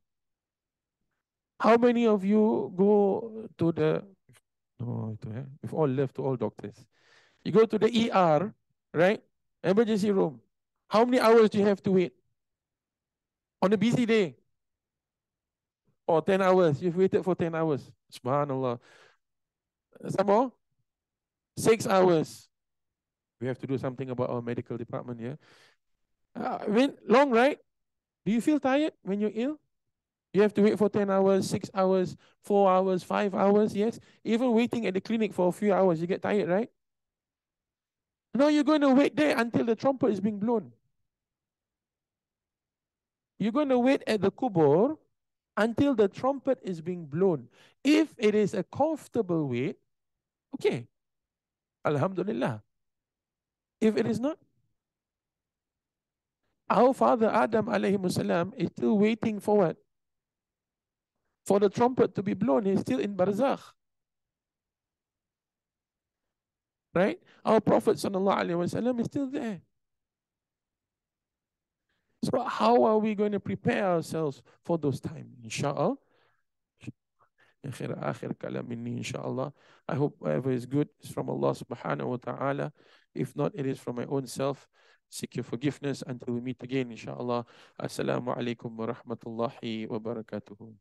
how many of you go to the... No, with all left to all doctors. You go to the ER, right? Emergency room. How many hours do you have to wait? On a busy day? Or 10 hours. You've waited for 10 hours. Subhanallah. Some more? Six hours. We have to do something about our medical department here. Uh, when, long, right? Do you feel tired when you're ill? You have to wait for 10 hours, 6 hours, 4 hours, 5 hours, yes? Even waiting at the clinic for a few hours, you get tired, right? Now you're going to wait there until the trumpet is being blown. You're going to wait at the kubur until the trumpet is being blown. If it is a comfortable wait, okay. Alhamdulillah. If it is not, our father Adam alayhi is still waiting for what? For the trumpet to be blown. He's still in barzakh. Right? Our Prophet sallallahu alayhi wasallam is still there. So how are we going to prepare ourselves for those times? Inshallah. I hope whatever is good is from Allah subhanahu wa ta'ala. If not, it is from my own self. Seek your forgiveness until we meet again, inshallah. Assalamu alaikum wa rahmatullahi wa barakatuhu.